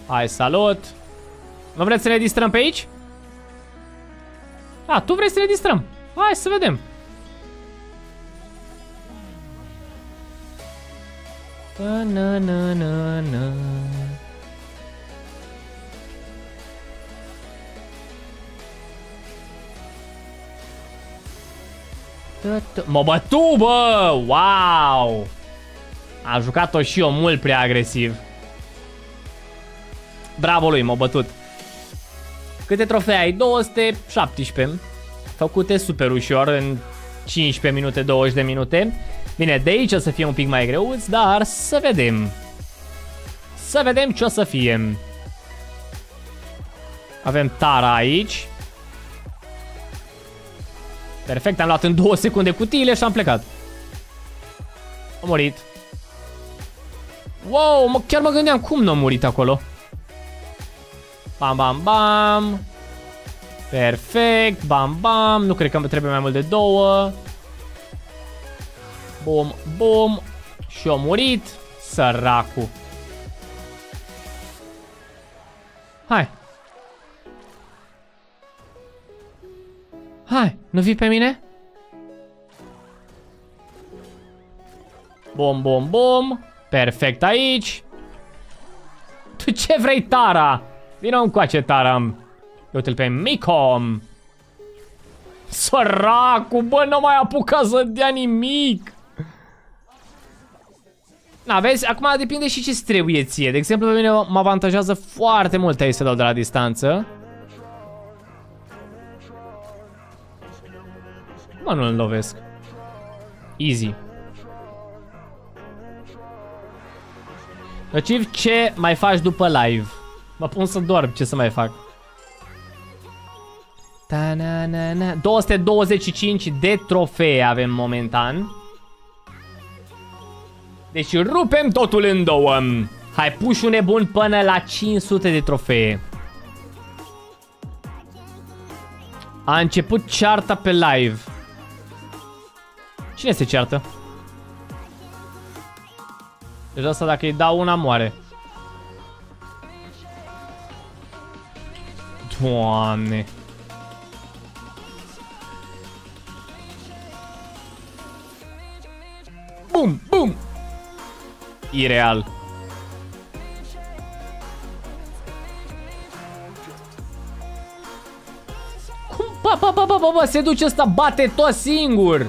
Hai, salut! Nu vreți să ne distrăm pe aici? A, tu vrei să ne distrăm. Hai să vedem. Na, na, na, na, na. M-a bătut, bă! Wow! A jucat-o și eu mult prea agresiv. Bravo lui, m-a bătut. Câte trofee ai? 217. Făcute super ușor în 15 minute, 20 de minute. Bine, de aici o să fie un pic mai greu, dar să vedem. Să vedem ce o să fie. Avem Tara aici. Perfect, am luat în 2 secunde cutiile și am plecat. A murit. Wow, mă, chiar mă gândeam cum nu a murit acolo. Bam, bam, bam. Perfect, bam, bam. Nu cred că trebuie mai mult de două. Bum, bum. Și a murit. Săracu. Hai. Hai, nu vii pe mine? Bum, bum, bum. Perfect aici. Tu ce vrei, Tara? Vino încoace, Tara. Uite-l pe Micom. Săracu, bă, nu mai apucat să dea nimic. Na, vezi, acum depinde și ce trebuie ție. De exemplu, pe mine mă avantajează foarte mult aici să dau de la distanță. Mă, nu-l lovesc. Easy. Nociv, ce mai faci după live? Mă pun să dorm, ce să mai fac? Ta -na -na -na. 225 de trofee avem momentan. Deci rupem totul în două. Hai, puși un nebun până la 500 de trofee. A început cearta pe live. Cine se ceartă? Deci asta dacă îi dau una moare. Doamne. Bum, bum. Ireal. Cum? Pa, pa, pa, pa, pa, pa, se duce ăsta, bate tot singur.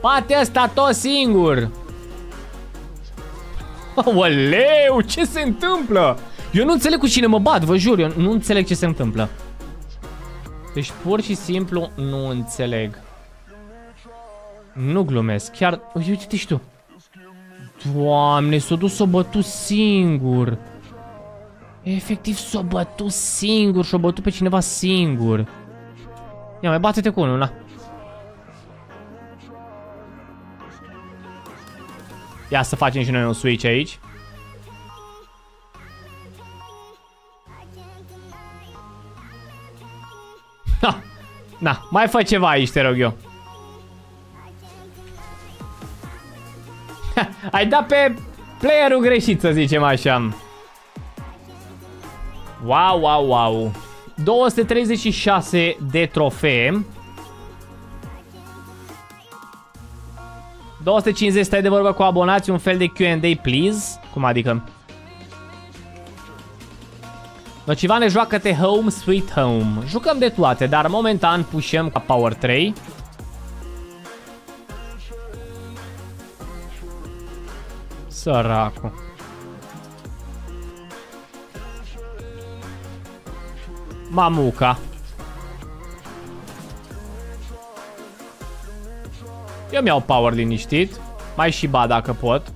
Bate ăsta tot singur. Oleu, ce se întâmplă? Eu nu înțeleg cu cine mă bat, vă jur, eu nu înțeleg ce se întâmplă. Deci pur și simplu nu înțeleg. Nu glumesc, chiar... Uite-te și tu. Doamne, s-a dus s-o bătut singur. Efectiv s-o bătut singur și-o bătut pe cineva singur. Ia mai bate-te cu unul, na. Ia să facem și noi un switch aici. Ha! Na, mai fă ceva aici, te rog eu. Ha, ai dat pe playerul greșit, să zicem așa. Wow, wow, wow. 236 de trofee. 250 stai de vorbă cu abonați, un fel de Q&A, please. Cum adică? Nocivane, joacă-te Home Sweet Home. Jucăm de toate, dar momentan pușăm ca Power 3. Săracu. Mamuca. Eu mi-au power liniștit. Mai și ba dacă pot.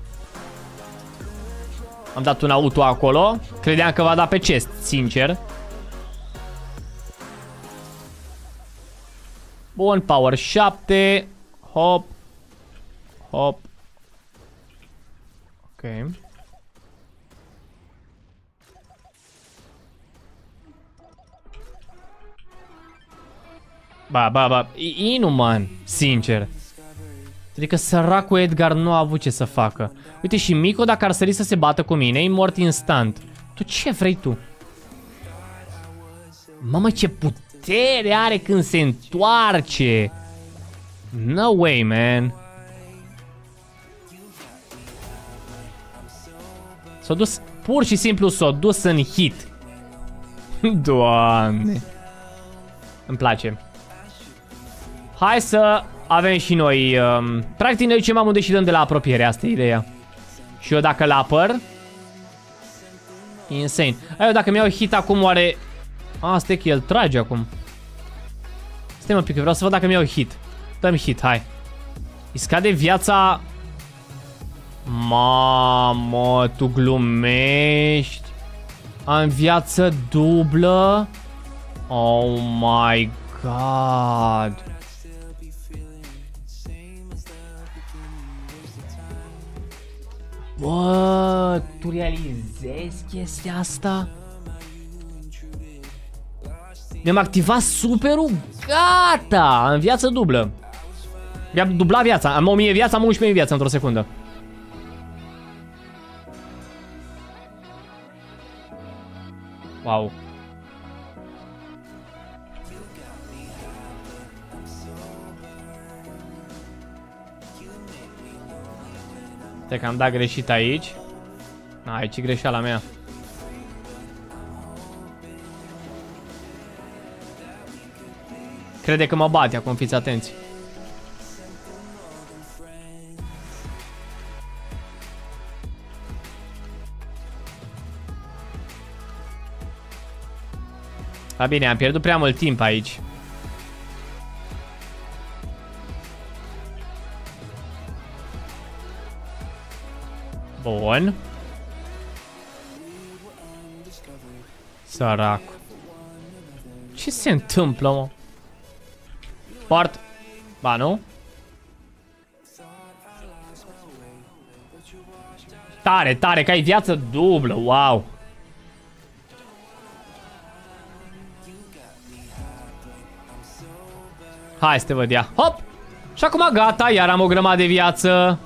Am dat un auto acolo. Credeam că va da pe chest, sincer. Bun, power 7. Hop. Hop. Ok. Ba, ba, ba, e inuman, sincer. Adică săracul Edgar nu a avut ce să facă. Uite și Mico dacă ar sări să se bată cu mine, e mort instant. Tu ce vrei tu? Mamă ce putere are când se întoarce. No way, man. S-a dus, pur și simplu s-a dus în hit. Doamne. Îmi place. Hai să avem și noi... Um, practic noi ce m-am și dăm de la apropiere, asta e ideea. Și eu dacă l-apăr... Insane. Ai, eu dacă mi-au hit acum oare... Asta e că el trage acum. Stai mă pic, vreau să văd dacă mi-au hit. Dăm hit, hai. Îi scade viața... Mamă, tu glumești. Am viață dublă. Oh my god. Bă, tu realizezi chestia asta? Mi-am activat superul? Gata! Am viață dublă. Mi-am dublat viața. Am 1000 viață, am 11.000 viață într-o secundă. Wow. Stai că am dat greșit aici. A, aici e greșeala mea. Crede că mă bate, acum fiți atenți. A, bine, am pierdut prea mult timp aici. Bun. Săracu. Ce se întâmplă, mă? Spart. Ba, nu? Tare, tare, că ai viață dublă, wow. Hai să te văd ea. Hop! Și acum gata, iar am o grămadă de viață.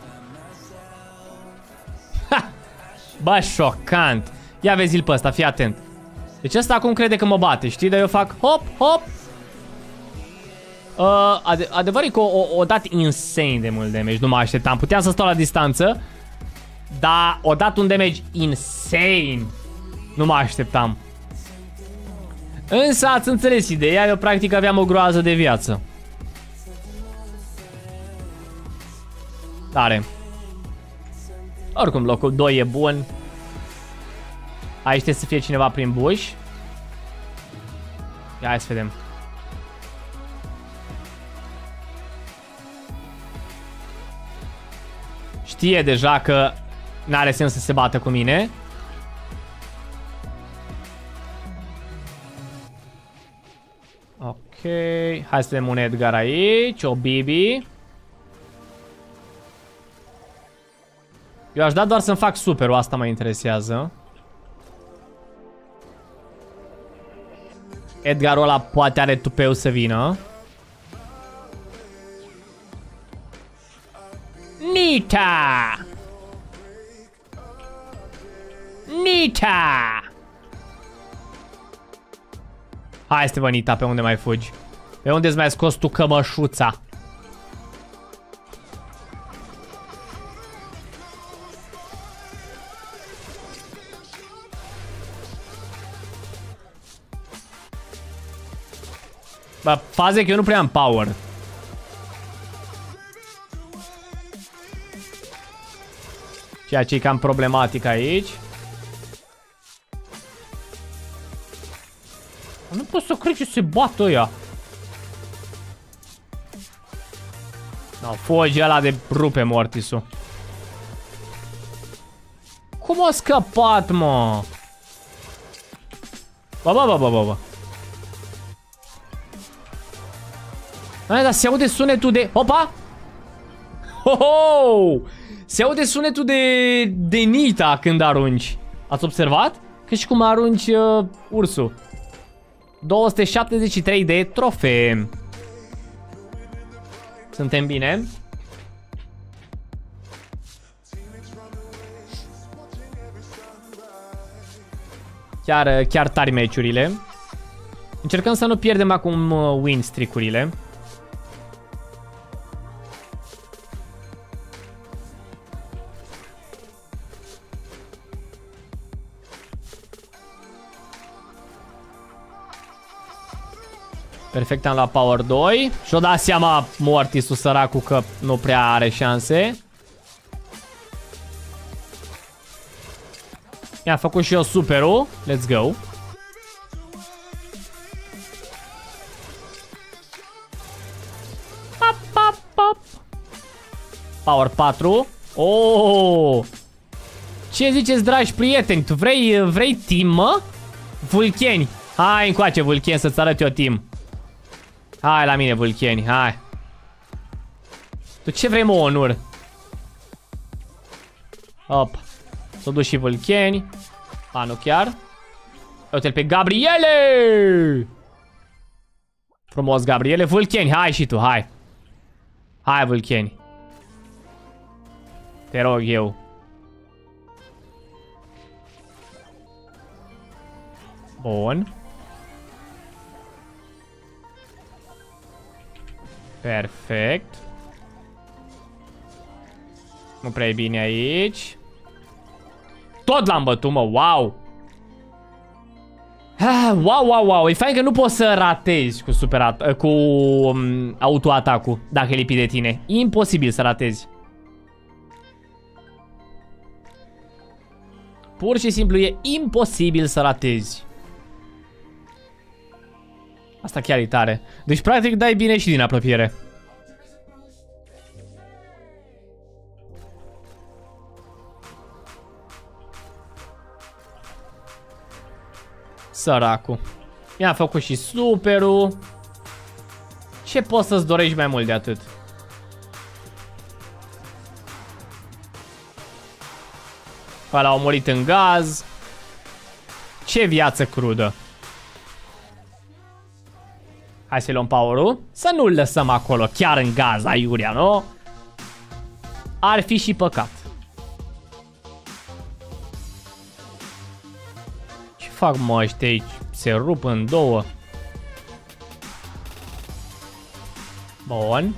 Bă, șocant. Ia vezi-l pe ăsta, fii atent. Deci ăsta acum crede că mă bate, știi? Dar eu fac hop, hop. Uh, ade adevărul e că o, o, o dat insane de mult damage, nu mă așteptam. Puteam să stau la distanță, dar o dat un damage insane. Nu mă așteptam. Însă ați înțeles ideea, eu practic aveam o groază de viață. Tare. Oricum, locul 2 e bun. Aici trebuie să fie cineva prin bush. Ia, hai să vedem. Știe deja că n-are sens să se bată cu mine. Ok, hai să vedem un Edgar aici, o Bibi. Eu aș da doar să-mi fac superul, asta mă interesează. Edgarul ăla poate are tupeu să vină. Nita! Nita! Hai să Nita, pe unde mai fugi? Pe unde îți mai scos tu cămășuța? Bă, faze că eu nu prea am power. Ceea ce e cam problematic aici. Nu pot să cred ce se bată ăia. No, foge ăla de rupe Mortisul. Cum a scăpat, mă? Ba, ba, ba, ba, ba, ba. Ai, dar se aude sunetul de... Opa! Ho, ho! Se aude sunetul de, de Nita când arunci. Ați observat? Că și cum arunci uh, ursul. 273 de trofee. Suntem bine? Chiar, chiar tari meciurile. Încercăm să nu pierdem acum uh, win streak-urile. Perfect, am la power 2. Și-o dat seama Mortisul săracul că nu prea are șanse. I-am făcut și eu superul. Let's go. Pop, pop, pop. Power 4. Oh! Ce ziceți, dragi prieteni? Tu vrei, vrei team, mă? Vulcheni. Hai încoace, Vulchen, să-ți arăt eu team. Hai la mine, vulcheni, hai. Tu ce vrei, mă, onur? Hop. S-o dus și vulcheni. A, nu chiar. Uite-l pe Gabriele! Frumos, Gabriele. Vulcheni, hai și tu, hai. Hai, vulcheni. Te rog eu. Bun. Perfect. Nu prea e bine aici. Tot l-am bătut, mă, wow! Ah, wow, wow, wow, e fain că nu poți să ratezi cu, super cu um, autoatacul dacă e lipit de tine. Imposibil să ratezi. Pur și simplu e imposibil să ratezi. Asta chiar e tare. Deci, practic, dai bine și din apropiere. Săracu. Mi-a făcut și superul. Ce poți să-ți dorești mai mult de atât? Ăla a murit în gaz. Ce viață crudă. Hai să luăm power-ul. Să nu-l lăsăm acolo, chiar în gaz, aiurea, nu? Ar fi și păcat. Ce fac mă ăștia aici? Se rup în două. Bun.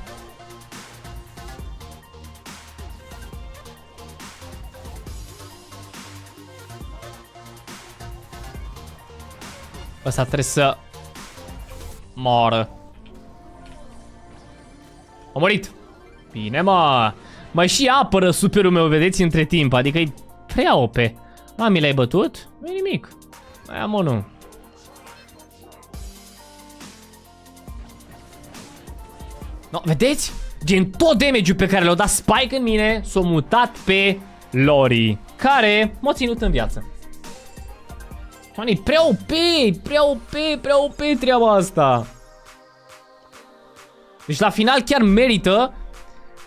Ăsta trebuie să Moară. A murit. Bine, mă. Mai și apără superul meu, vedeți, între timp. Adică e prea OP. Mami, l-ai bătut? Nu nimic. Mai am unul. No, vedeți? Gen tot damage pe care l-a dat Spike în mine s-a mutat pe Lori, care m-a ținut în viață. Man, e prea OP, prea OP, prea OP treaba asta. Deci la final chiar merită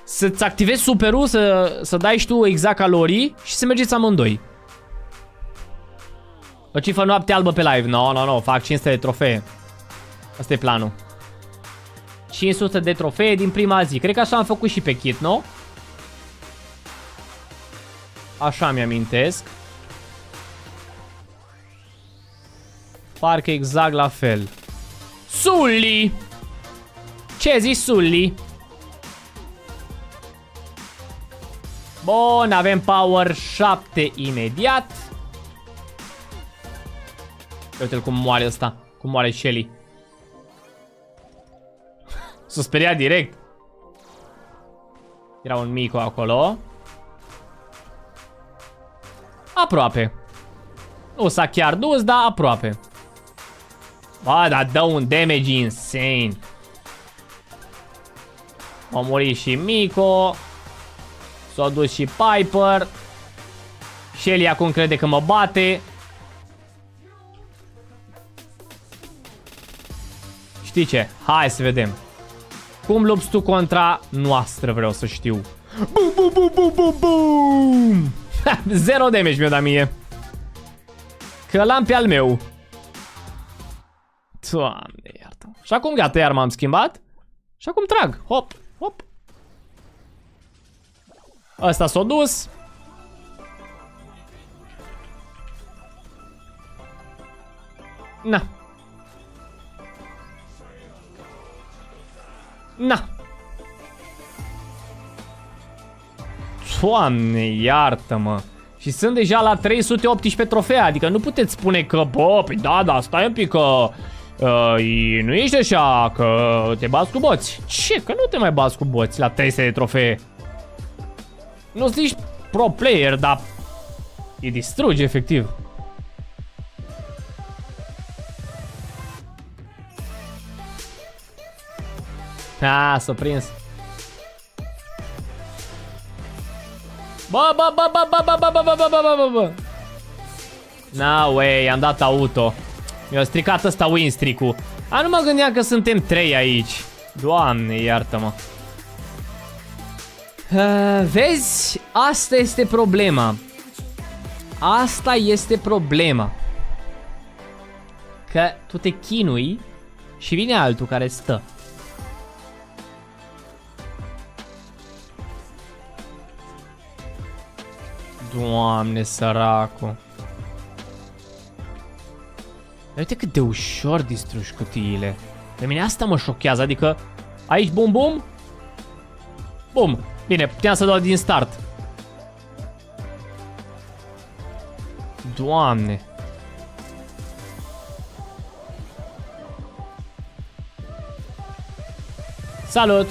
să-ți activezi superul, să, să dai și tu exact calorii și să mergeți amândoi. O cifră noapte albă pe live. No, no, no, fac 500 de trofee. Asta e planul. 500 de trofee din prima zi. Cred că așa am făcut și pe kit, nu? Așa mi-amintesc. Parcă exact la fel. Sully! Ce zici, Sully? Bun, avem power 7 imediat. Uite-l cum moare ăsta. Cum moare Shelly. S-a speriat direct. Era un mico acolo. Aproape. Nu s-a chiar dus, dar aproape. Ba, dar dă un damage insane. A murit și Mico. S-a dus și Piper. Shelly acum crede că mă bate. Știi ce? Hai să vedem. Cum lupți tu contra noastră, vreau să știu. Bum, bum, bum, bum, bum, bum! Zero damage mi-o dat mie. Că l-am pe al meu. Doamne, iartă. Și acum gata, iar m-am schimbat. Și acum trag. Hop, hop. Ăsta s-a dus. Na. Na. Doamne, iartă-mă. Și sunt deja la 318 trofee, adică nu puteți spune că, bă, păi da, da, stai un pic că... Uh, nu ești așa, că te bați cu boți. Ce? Că nu te mai bați cu boți la 300 de trofee. Nu zici pro player, dar îi distruge efectiv. Ah, s-a prins. Bă, bă, bă, bă, bă, bă, bă, bă, bă, bă, bă, bă, bă. Na, way, am dat auto. Mi-a stricat ăsta win streak-ul. A, nu mă gândeam că suntem trei aici. Doamne, iartă-mă. Uh, vezi, asta este problema. Asta este problema. Că tu te chinui și vine altul care stă. Doamne, săracu. Uite cât de ușor distrugi cutiile. Pe mine asta mă șochează, adică aici bum bum. Bum. Bine, puteam să dau din start. Doamne. Salut!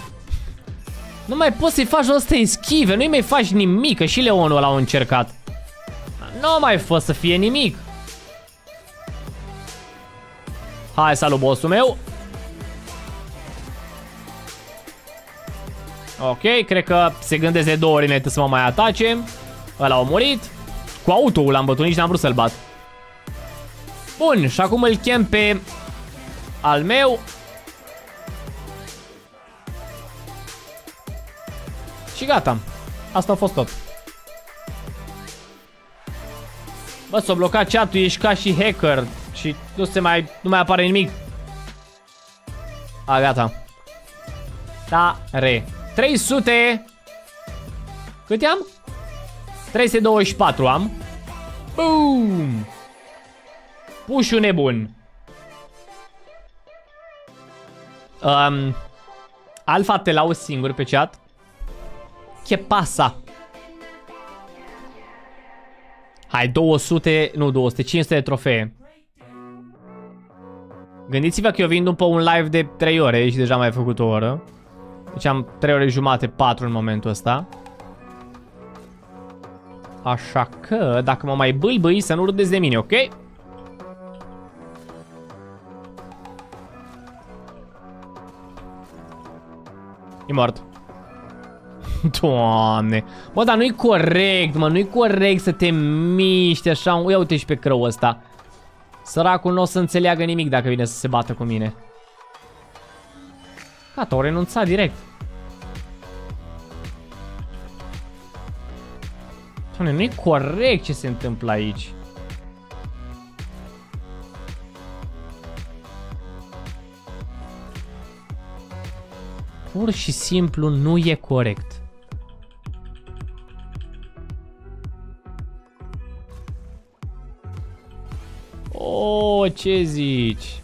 Nu mai poți să-i faci ăsta eschive, nu-i mai faci nimic, că și Leonul ăla a încercat. Nu mai fost să fie nimic. Hai, salut, bossul meu. Ok, cred că se gândeze două ori înainte să mă mai atace. Ăla a murit. Cu auto l-am bătut, nici n-am vrut să-l bat. Bun, și acum îl chem pe al meu. Și gata. Asta a fost tot. Bă, s-a blocat chat-ul, ești ca și hacker. Și nu se mai, nu mai apare nimic. A, gata. Da, re. 300. Cât am? 324 am. Boom! Pușu nebun. Um, Alfa te lauzi singur pe chat. Ce pasa? Hai, 200, nu 200, 500 de trofee. Gândiți-vă că eu vin după un live de 3 ore și deja mai făcut o oră. Deci am 3 ore jumate, 4 în momentul ăsta. Așa că, dacă mă mai bâi să nu râdeți de mine, ok? E mort. Doamne. Bă, dar nu-i corect, mă, nu-i corect să te miști așa. Ia uite și pe crăul ăsta. Săracul nu o să înțeleagă nimic dacă vine să se bată cu mine. Gata, o renunțat direct. Doamne, nu-i corect ce se întâmplă aici. Pur și simplu nu e corect. Ce zici?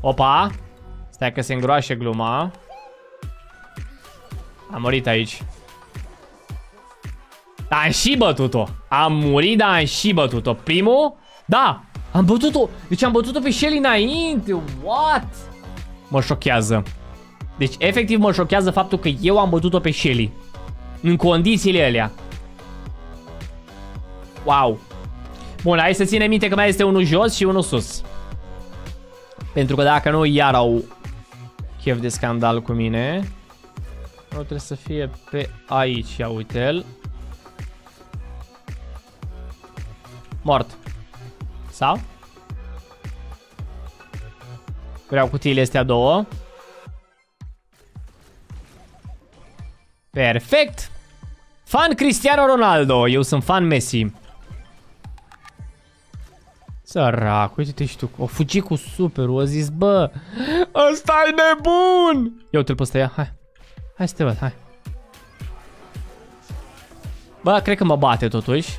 Opa! Stai că se îngroașe gluma. Am murit aici. Dar am și bătut-o. Am murit, dar am și bătut-o. Primul? Da! Am bătut-o. Deci am bătut-o pe Shelly înainte. What? Mă șochează. Deci efectiv mă șochează faptul că eu am bătut-o pe Shelly. În condițiile alea. Wow. Bun, hai să ținem minte că mai este unul jos și unul sus. Pentru că dacă nu, iar au chef de scandal cu mine. Nu trebuie să fie pe aici, ia uite-l. Mort. Sau? Vreau cutiile astea două. Perfect. Fan Cristiano Ronaldo. Eu sunt fan Messi. Sărac, uite-te și tu. O fugi cu superul. A zis, bă, ăsta e nebun. Ia uite-l pe ăsta, ia, hai. Hai să te văd, hai. Bă, cred că mă bate totuși.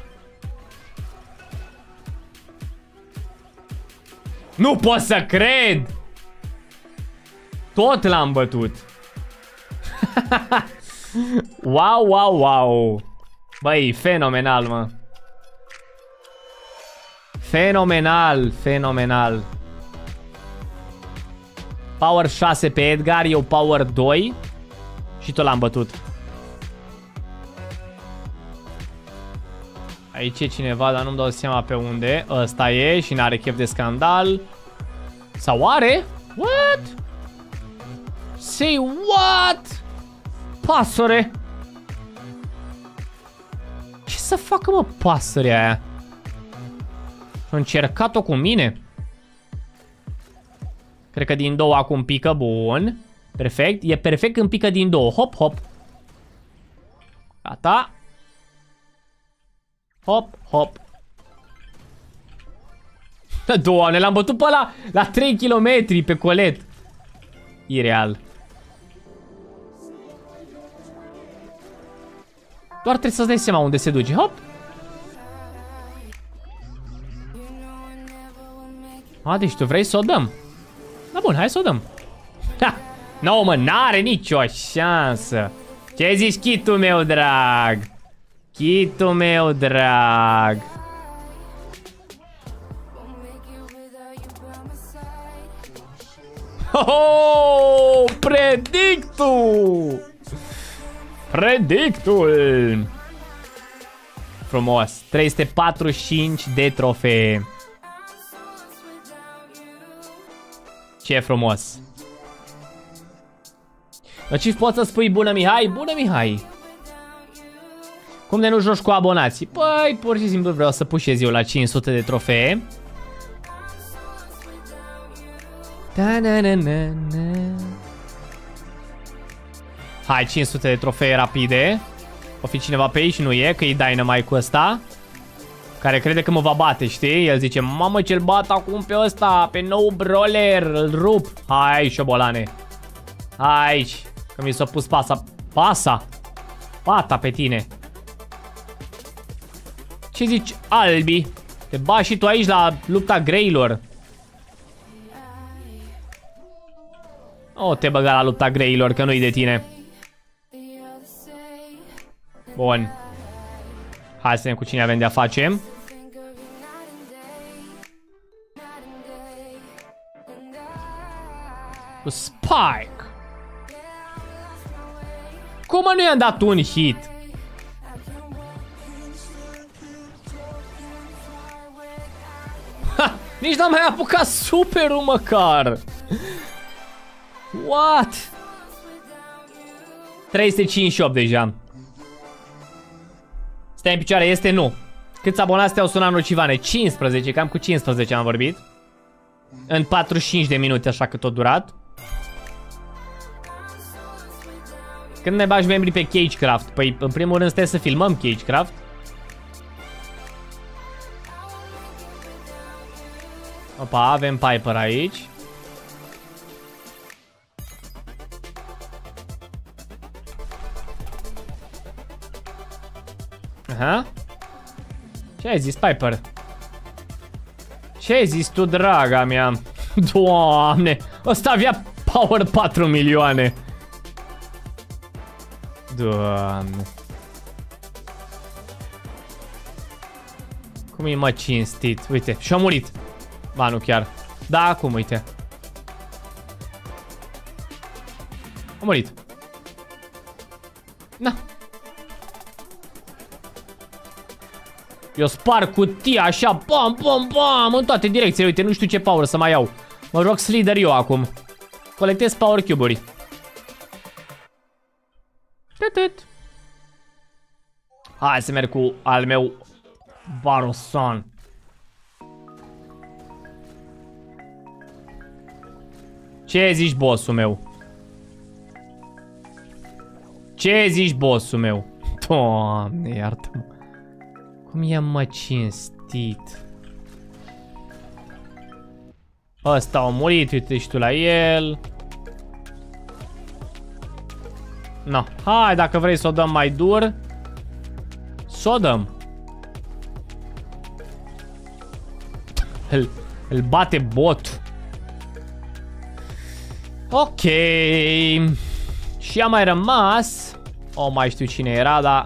Nu pot să cred! Tot l-am bătut. wow, wow, wow. Băi, fenomenal, mă. Fenomenal, fenomenal. Power 6 pe Edgar, eu power 2. Și tot l-am bătut. Aici e cineva, dar nu-mi dau seama pe unde. Ăsta e și n-are chef de scandal. Sau are? What? Say what? Pasăre. Ce să facă, mă, pasărea aia? A încercat-o cu mine? Cred că din două acum pică, bun. Perfect, e perfect când pică din două. Hop, hop. Gata. Hop, hop. Doamne, l-am bătut pe la, la 3 km pe colet. Ireal. Doar trebuie să-ți dai seama unde se duce. Hop. A, deci tu vrei să o dăm. Da, bun, hai să o dăm. Ha! No, mă, n-are nicio șansă. Ce zici, meu drag? Chitul meu drag. Oh, predictul! Predictul! Frumos. 345 de trofee. Ce frumos. Deci poți să spui bună Mihai? Bună Mihai! Cum de nu joci cu abonații? Păi, pur și simplu vreau să pușez eu la 500 de trofee. Da, na, na, na, na. Hai, 500 de trofee rapide. O fi cineva pe aici? Nu e, că e Dynamite cu ăsta. Care crede că mă va bate, știi? El zice, mamă ce-l bat acum pe ăsta, pe nou brawler, îl rup. Hai, șobolane. Hai aici, că mi s-a pus pasa. Pasa? Pata pe tine. Ce zici, Albi? Te bași și tu aici la lupta greilor. O, te băga la lupta greilor, că nu-i de tine. Bun. Hai să vedem cu cine avem de-a face. Cu Spike. Cum nu i-am dat un hit? Ha, nici n-am mai apucat superul măcar. What? 358 deja. Stai în picioare, este nu. Câți abonați te-au sunat nocivane? 15, cam cu 15 am vorbit. În 45 de minute, așa că tot durat. Când ne bagi membri pe Cagecraft? Păi, în primul rând, stai să filmăm Cagecraft. Opa, avem Piper aici. Aha. Ce ai zis, Piper? Ce ai zis tu, draga mea? Doamne, ăsta avea power 4 milioane. Doamne. Cum e mă cinstit? Uite, și-a murit. Ba, nu chiar. Da, acum, uite. A murit. Eu spar cutia așa, bam, bam, bam, în toate direcțiile. Uite, nu știu ce power să mai iau. Mă rog Slither eu acum. Colectez power cube-uri. Tutut. Hai să merg cu al meu Barosan. Ce zici, bossul meu? Ce zici, bossul meu? Doamne, iartă-mă. Cum e mă cinstit? Ăsta a murit, uite și tu la el. No. Hai, dacă vrei să o dăm mai dur. Să o dăm. Îl, îl bate bot. Ok. Și a mai rămas... O, mai știu cine era, dar...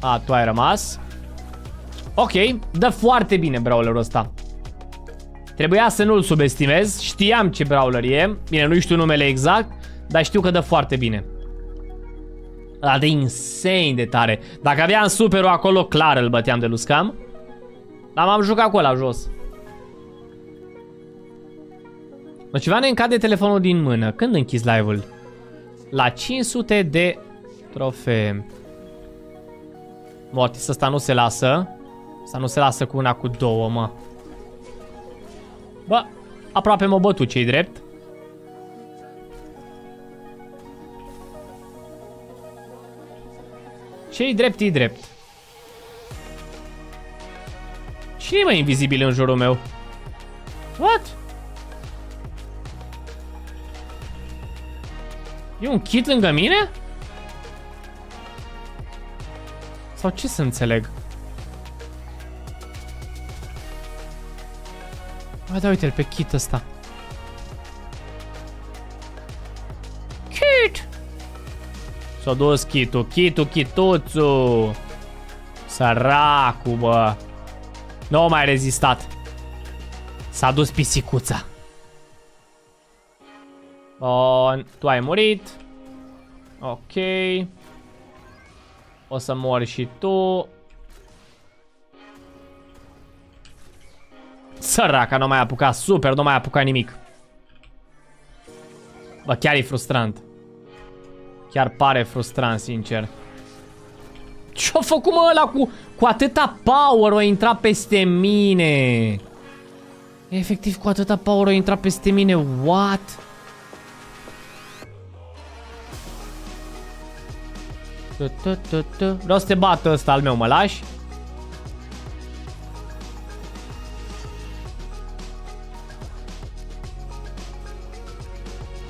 A, tu ai rămas. Ok, dă foarte bine brawlerul ăsta. Trebuia să nu-l subestimez. Știam ce brawler e. Bine, nu știu numele exact, dar știu că dă foarte bine. Ăla de insane de tare. Dacă aveam superul acolo, clar îl băteam de Luscam. Dar m-am jucat cu ăla jos. Mă, ceva ne încade telefonul din mână. Când închizi live-ul? La 500 de trofee. Mortis ăsta nu se lasă. Să nu se lasă cu una cu două, mă. Bă, aproape mă bătu cei drept. Ce-i drept, e drept. Cine e mai invizibil în jurul meu? What? E un kit lângă mine? Sau ce să înțeleg? Hai da, uite-l pe kit ăsta. Kit! S-a dus kitul, kitul, kituțu! Săracu, bă! Nu a mai rezistat. S-a dus pisicuța. Bun, tu ai murit. Ok. O să mori și tu. Săraca, nu mai apuca super, nu mai apuca nimic. Bă, chiar e frustrant. Chiar pare frustrant, sincer. Ce-a făcut mă ăla cu, cu atâta power o intra peste mine? Efectiv, cu atâta power o intra peste mine. What? Vreau să te bat ăsta al meu, mă lași?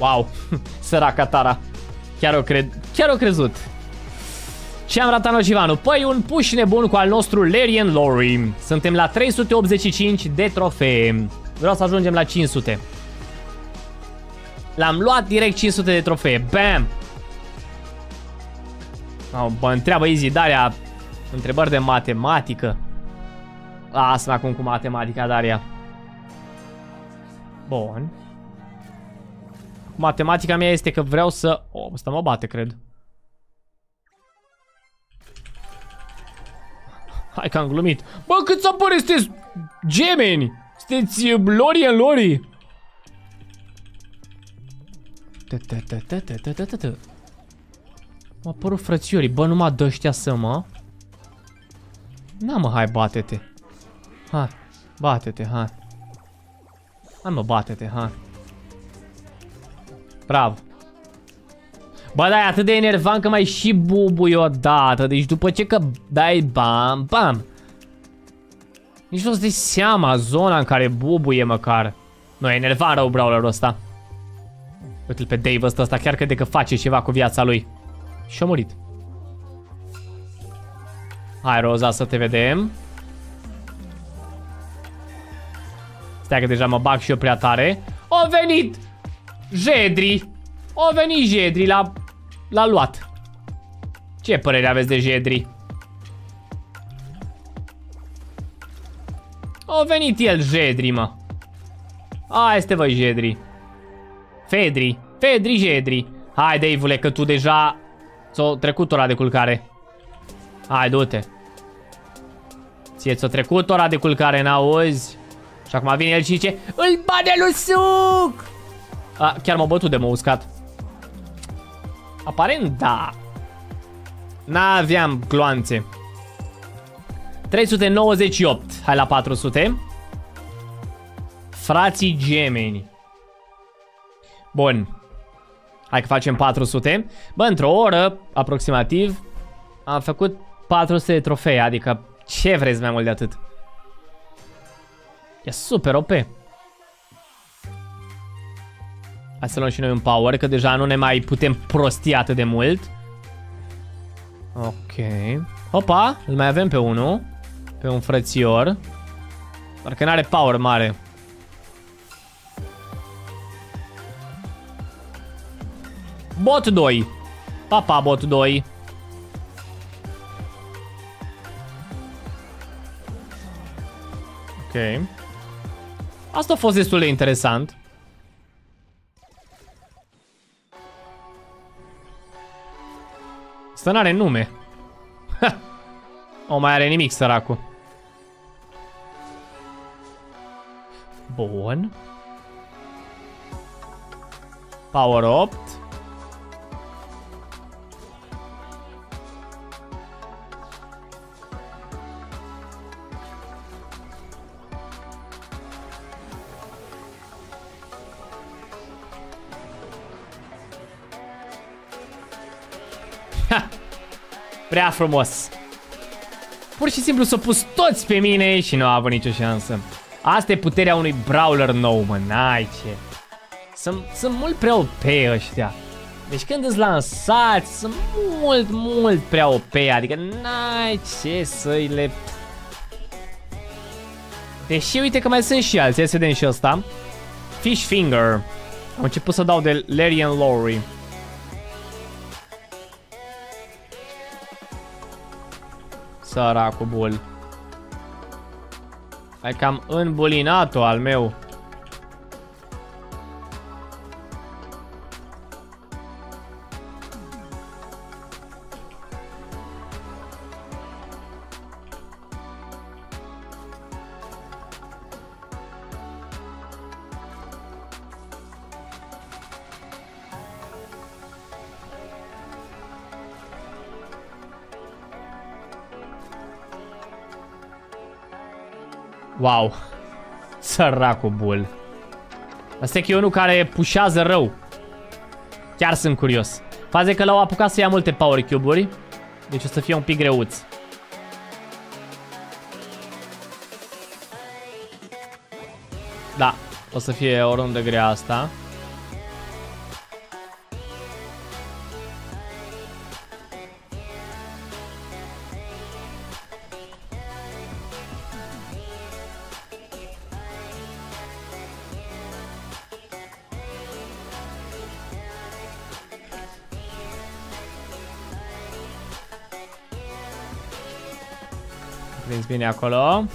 Wow, săraca Tara. Chiar o cred, chiar o crezut. Ce am ratat Nocivanu? Păi un push nebun cu al nostru Larian Lori. Suntem la 385 de trofee. Vreau să ajungem la 500. L-am luat direct 500 de trofee. Bam! Oh, bă, întreabă Easy Daria întrebări de matematică. Asta acum cu matematica, Daria. Bun. Matematica mea este că vreau să... O, oh, asta mă bate, cred. Hai că am glumit. Bă, cât să pare sunteți gemeni? Sunteți uh, lori în lori? M-a apărut frățiorii. Bă, numai dă ăștia să mă. Na mă, hai, bate-te. Hai, bate-te, hai. Hai mă, bate-te, hai. Bravo. Bă, da, e atât de enervant că mai și bubui odată. Deci după ce că dai bam, bam. Nici nu-ți dai seama zona în care bubuie măcar. Nu, e enervant rău brawlerul ăsta. Uite-l pe Dave ăsta, ăsta chiar crede că face ceva cu viața lui. Și-a murit. Hai, Roza, să te vedem. Stai că deja mă bag și eu prea tare. O venit Jedri. O venit Jedri la L-a luat. Ce părere aveți de Jedri? A venit el, Jedri, mă. A, este voi, Jedri. Fedri. Fedri, Jedri. Hai, Dave-ule, că tu deja ți-o trecut ora de culcare. Hai, du-te. Ție ți-o trecut ora de culcare, n-auzi? Și acum vine el și zice, îl bade lui suc! A, chiar m-a bătut de mă uscat. Aparent, da. N-aveam gloanțe. 398. Hai la 400. Frații gemeni. Bun. Hai că facem 400. Bă, într-o oră, aproximativ, am făcut 400 de trofee. Adică, ce vreți mai mult de atât? E super OP. Hai să luăm și noi un power, că deja nu ne mai putem prosti atât de mult. Ok. Opa, îl mai avem pe unul. Pe un frățior. Doar că n-are power mare. Bot 2. Papa, bot 2. Ok. Asta a fost destul de interesant. Asta n-are nume. Ha! O mai are nimic, săracul. Bun. Power 8. Prea frumos. Pur și simplu s-au pus toți pe mine și nu a avut nicio șansă. Asta e puterea unui brawler nou, mă, n-ai ce. Sunt, sunt mult prea OP ăștia. Deci când îți lansați, sunt mult, mult prea OP, adică n-ai ce să-i le... Deși uite că mai sunt și alții, hai să vedem și ăsta. Fish Finger. Am început să dau de Larry and Lori. Săracul bul. Ai cam înbulinat-o al meu. Wow. Săracul bull. Asta e unul care pușează rău. Chiar sunt curios. Faze că l-au apucat să ia multe power cube-uri. Deci o să fie un pic greuț. Da, o să fie o rundă grea asta. Bine acolo.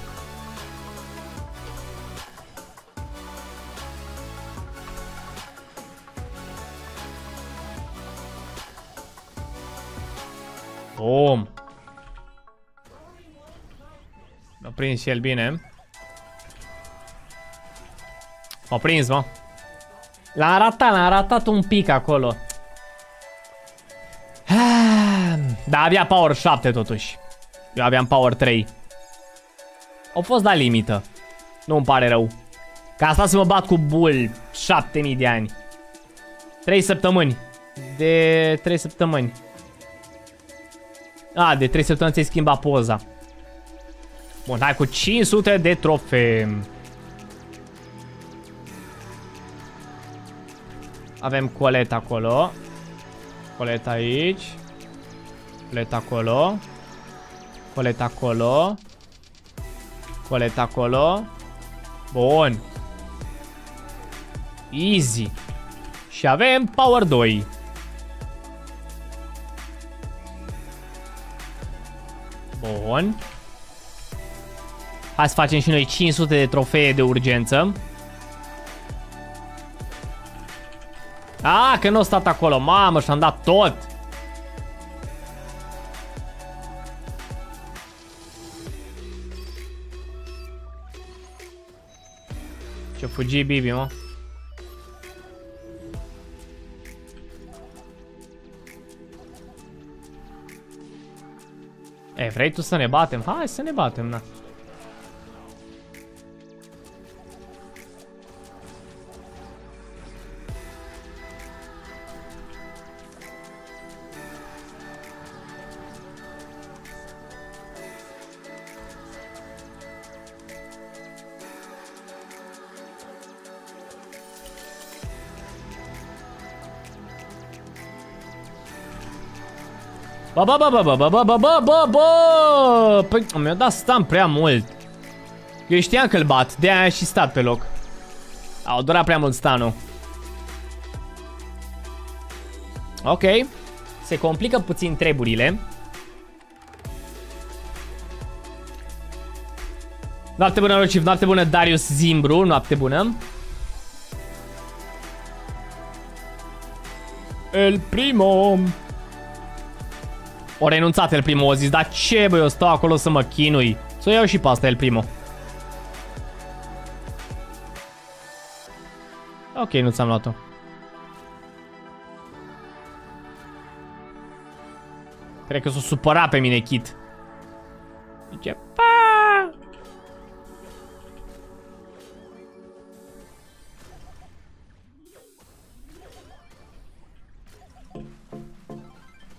Bum. M-a prins și el bine. M-a prins, mă. L-a ratat, l-a ratat un pic acolo. Da, avea power 7 totuși. Eu aveam power 3. Au fost la limită. Nu-mi pare rău. Ca asta să mă bat cu bull 7000 de ani. 3 săptămâni. De 3 săptămâni. A, de 3 săptămâni ți-ai schimbat poza. Bun, hai cu 500 de trofee. Avem colet acolo. Colet aici. Colet acolo. Colet acolo. Colet acolo. Bun. Easy. Și avem Power 2. Bun. Hai să facem și noi 500 de trofee de urgență. A, că nu a stat acolo. Mamă, și-am dat tot. Ce fugi Bibi, mă. E, vrei tu să ne batem? Hai să ne batem, na. Bă, bă, bă, bă, bă, bă, bă, bă, bă, bă, Păi, mi-a dat stun prea mult. Eu știam că-l bat, de-aia și stat pe loc. Au durat prea mult stanul. Ok. Se complică puțin treburile. Noapte bună, Rociv, noapte bună, Darius Zimbru, noapte bună. El primo. O renunțat el primul, o zis, dar ce băi, eu stau acolo să mă chinui. Să o iau și pe asta el primul. Ok, nu ți-am luat-o. Cred că s-o supăra pe mine Kit. Zice, pa!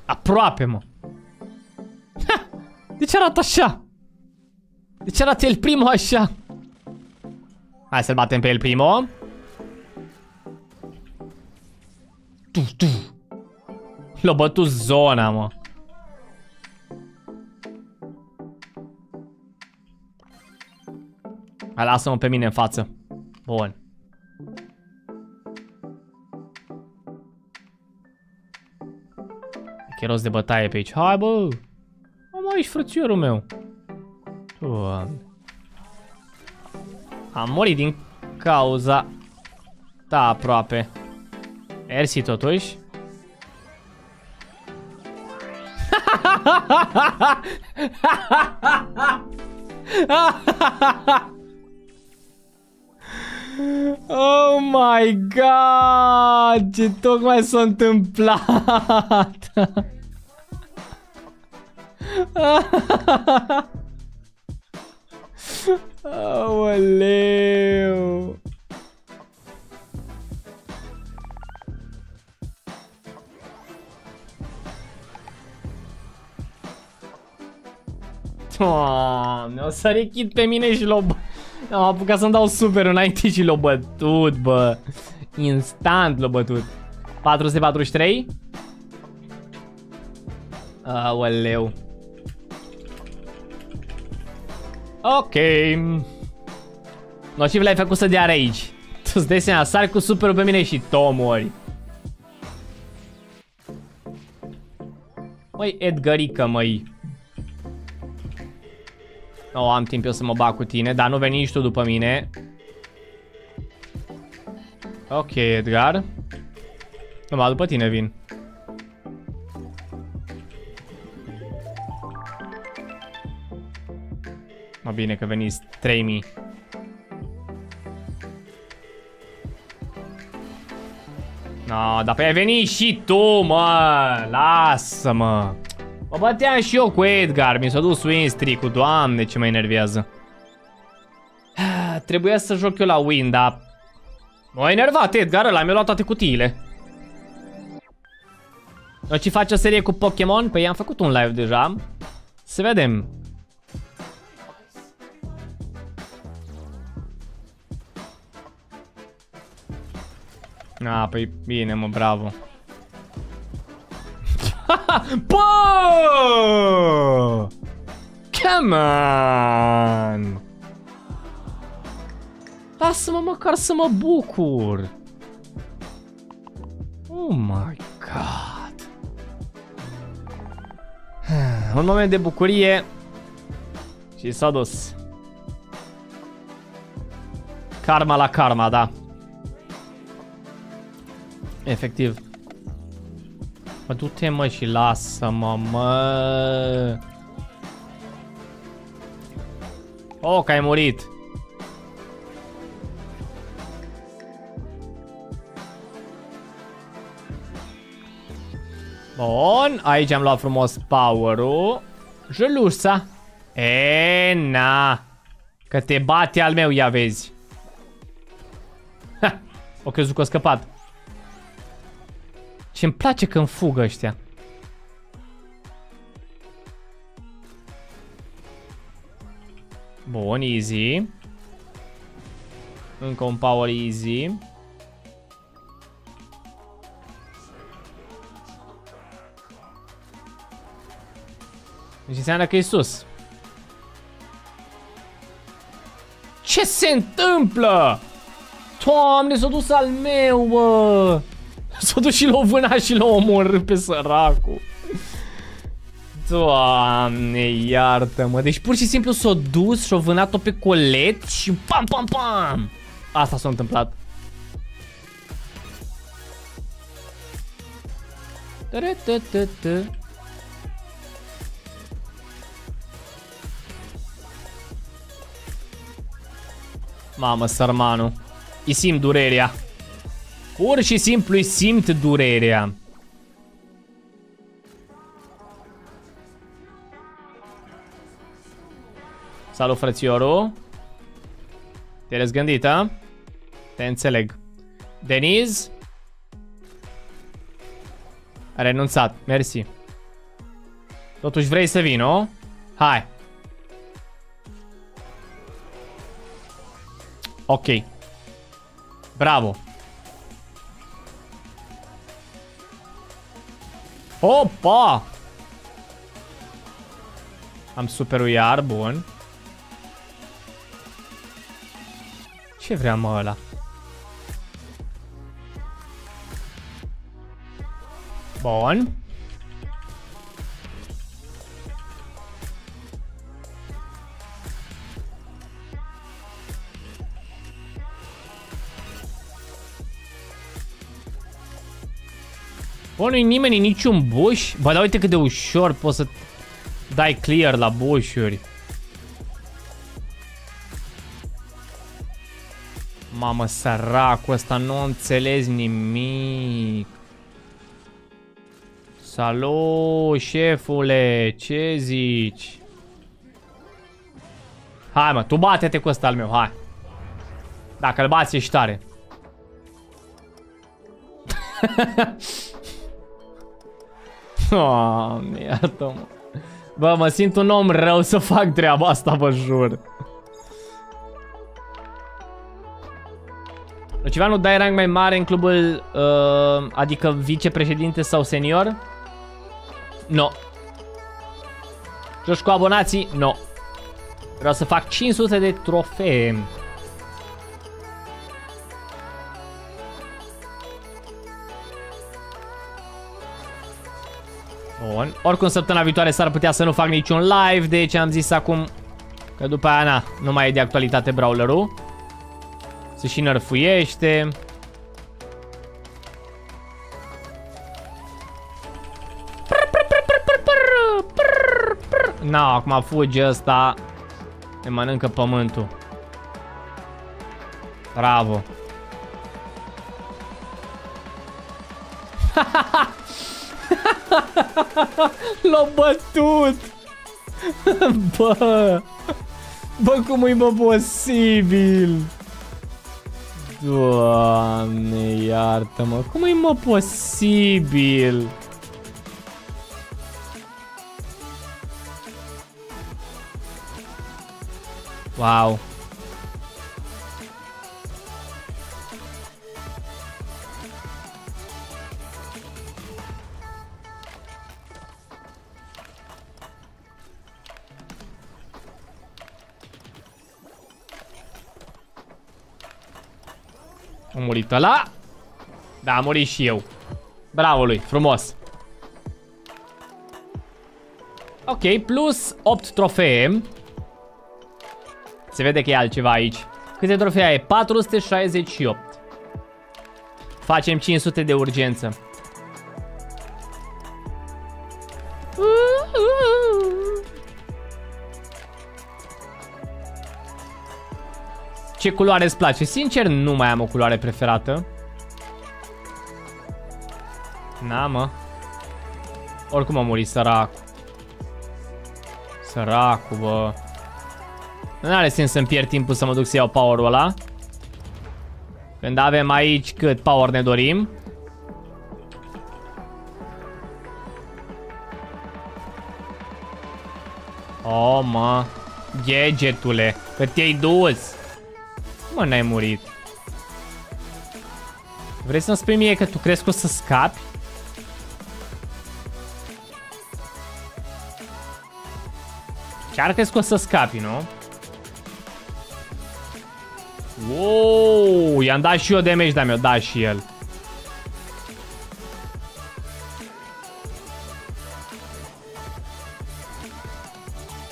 Aproape, mă. De ce arată așa? De ce arată el primul așa? Hai să-l batem pe el primul. Tu, tu. L-a bătut zona, mă. Hai, lasă-mă pe mine în față. Bun. E rost de bătaie pe aici. Hai, bă! Aici, frățiorul meu. Doamne. Am murit din cauza... Da, aproape. Ersi totuși. oh my god! Ce tocmai s-a întâmplat? Aoleu! Doamne, o să rechid pe mine și l-o... Am apucat să-mi dau super înainte și l-o bătut, bă. Instant l-o bătut. 443? Aoleu. Ok. Nociv l-ai făcut să dea rage. Tu-ți dai seama, sari cu superul pe mine și tomori. Măi, Edgarică, măi. Nu am timp eu să mă bag cu tine, dar nu veni nici tu după mine. Ok, Edgar. Numai după tine vin. Mă bine că veniți 3000. No, dar pe ai venit și tu, mă! Lasă-mă! Mă băteam și eu cu Edgar, mi s-a dus win streak-ul, doamne ce mă enervează. Trebuia să joc eu la win, dar... M-a enervat Edgar ăla, mi-a luat toate cutiile. Noi ce face o serie cu Pokémon? Păi am făcut un live deja. Să vedem. A, păi bine, mă, bravo. Bă! Come on! Lasă-mă măcar să mă bucur. Oh my god. Un moment de bucurie și s-a dus. Karma la karma, da. Efectiv. Mă, du-te mă și lasă-mă, mă. Oh, că ai murit. Bun, aici am luat frumos power-ul. Julusa. E, na. Că te bate al meu, ia vezi. Ha, o crezut că a scăpat. Și îmi place când fugă ăștia. Bun, easy. Încă un power easy. Deci înseamnă că e sus. Ce se întâmplă? Doamne, s-a dus al meu, bă! S-a dus și l-a vânat și l-a omorât pe săracul. Doamne, iartă-mă. Deci pur și simplu s-a dus și-a vânat-o pe colet și pam, pam, pam. Asta s-a întâmplat. Mamă, sărmanul. Îi simt durerea. Pur și simplu îi simt durerea. Salut, frățioru. Te-ai răzgândit, a? Te înțeleg. Deniz? A renunțat, mersi. Totuși vrei să vii, nu? Hai. Ok. Bravo. Opa! Am superul iar, bun. Ce vrea mă ăla? Bun. Bă, nu-i nimeni niciun bush? Bă, dar uite cât de ușor poți să dai clear la bush-uri. Mamă, săracul ăsta, nu înțelegi nimic. Salut, șefule, ce zici? Hai mă, tu bate-te cu ăsta al meu, hai. Dacă îl bați, ești tare. Doamne, iartă-mă. Bă, mă simt un om rău să fac treaba asta, vă jur. Ceva nu dai rang mai mare în clubul, uh, adică vicepreședinte sau senior? Nu. No. Joci cu abonații? Nu. No. Vreau să fac 500 de trofee. Bun. Oricum săptămâna viitoare s-ar putea să nu fac niciun live, deci am zis acum că după aia na, nu mai e de actualitate brawlerul. Se și nărfuiește. Na, acum fuge ăsta. Ne mănâncă pământul. Bravo. L-a bătut! Bă! Bă, cum e mă posibil? Doamne, iartă-mă, cum e mă posibil? Wow. A murit ăla. Da, a murit și eu. Bravo lui, frumos. Ok, plus 8 trofee. Se vede că e altceva aici. Câte trofee ai? 468. Facem 500 de urgență. Ce culoare îți place? Sincer, nu mai am o culoare preferată. Na, mă. Oricum a murit săracu. Săracu, bă. Nu are sens să-mi pierd timpul să mă duc să iau power-ul ăla. Când avem aici cât power ne dorim. Oh, mă. Gadgetule. Că te-ai dus. Mă, n-ai murit. Vrei să-mi spui mie că tu crezi că o să scapi? Chiar crezi că o să scapi, nu? Wow, i-am dat și eu damage, dar mi-o dat și el.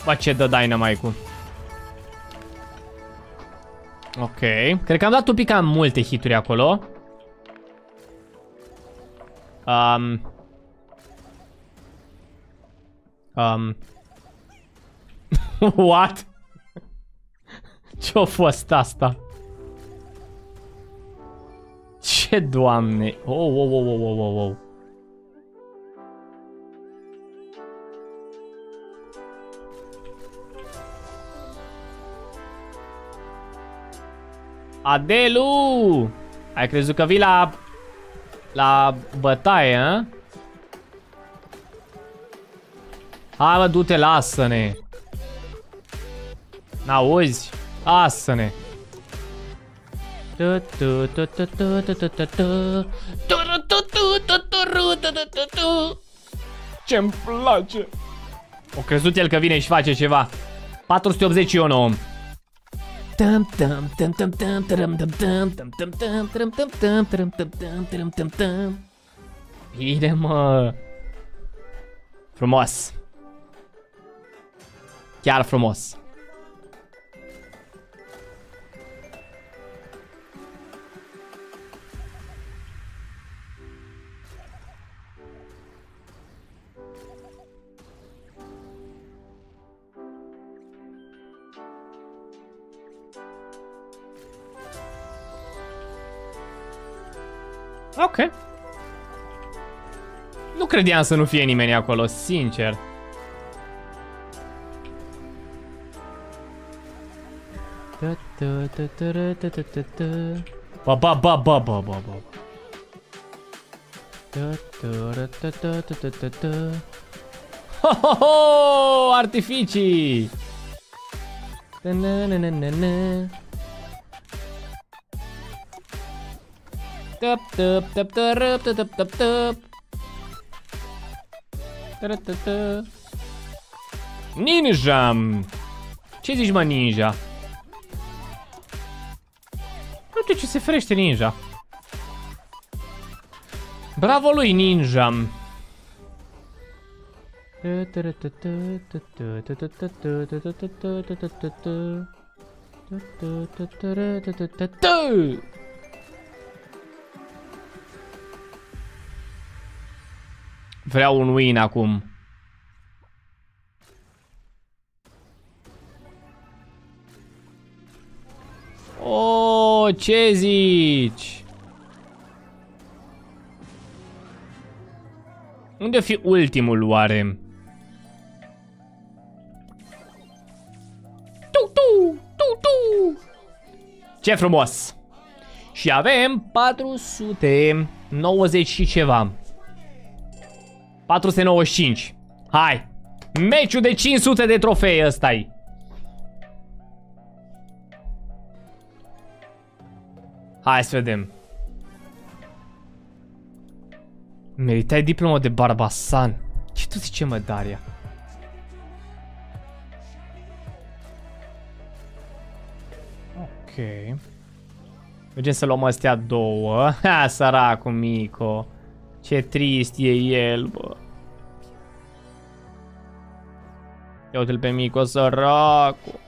Bă, ce dă Dynamite-ul. Ok. Cred că am dat un pic cam multe hituri acolo. Um. Um. What? Ce-a fost asta? Ce doamne? Oh, oh, oh, oh, oh, oh, oh. Adelu! Ai crezut că vii la... La bătaie, hă? Hai mă, du-te, lasă-ne! N-auzi? Lasă-ne! Ce-mi place! O crezut el că vine și face ceva. 481 om. Bine, mă. Frumos. Chiar frumos. Ok. Nu credeam să nu fie nimeni acolo, sincer. Ba ba ba ba ba ba ba. Ho, ho, ho! Artificii! Tăp, tăp, tăp, tărăp, tăp, tăp, tăp. Tărătătă. Ninja! Ce zici, mă, ninja? Uite ce se ferește ninja. Bravo lui, ninja! Vreau un win acum. Oh, ce zici? Unde o fi ultimul oare? Tu, tu, tu, tu. Ce frumos! Și avem 490 și ceva. 495. Hai! Meciul de 500 de trofee ăsta -i. Hai să vedem. Meritai diploma de Barbasan. Ce tu zice, mă, Daria? Ok. Mergem să luăm astea două. Ha, săracul Mico. Ce trist e el, bă. Ia uite-l pe Mico, săracul.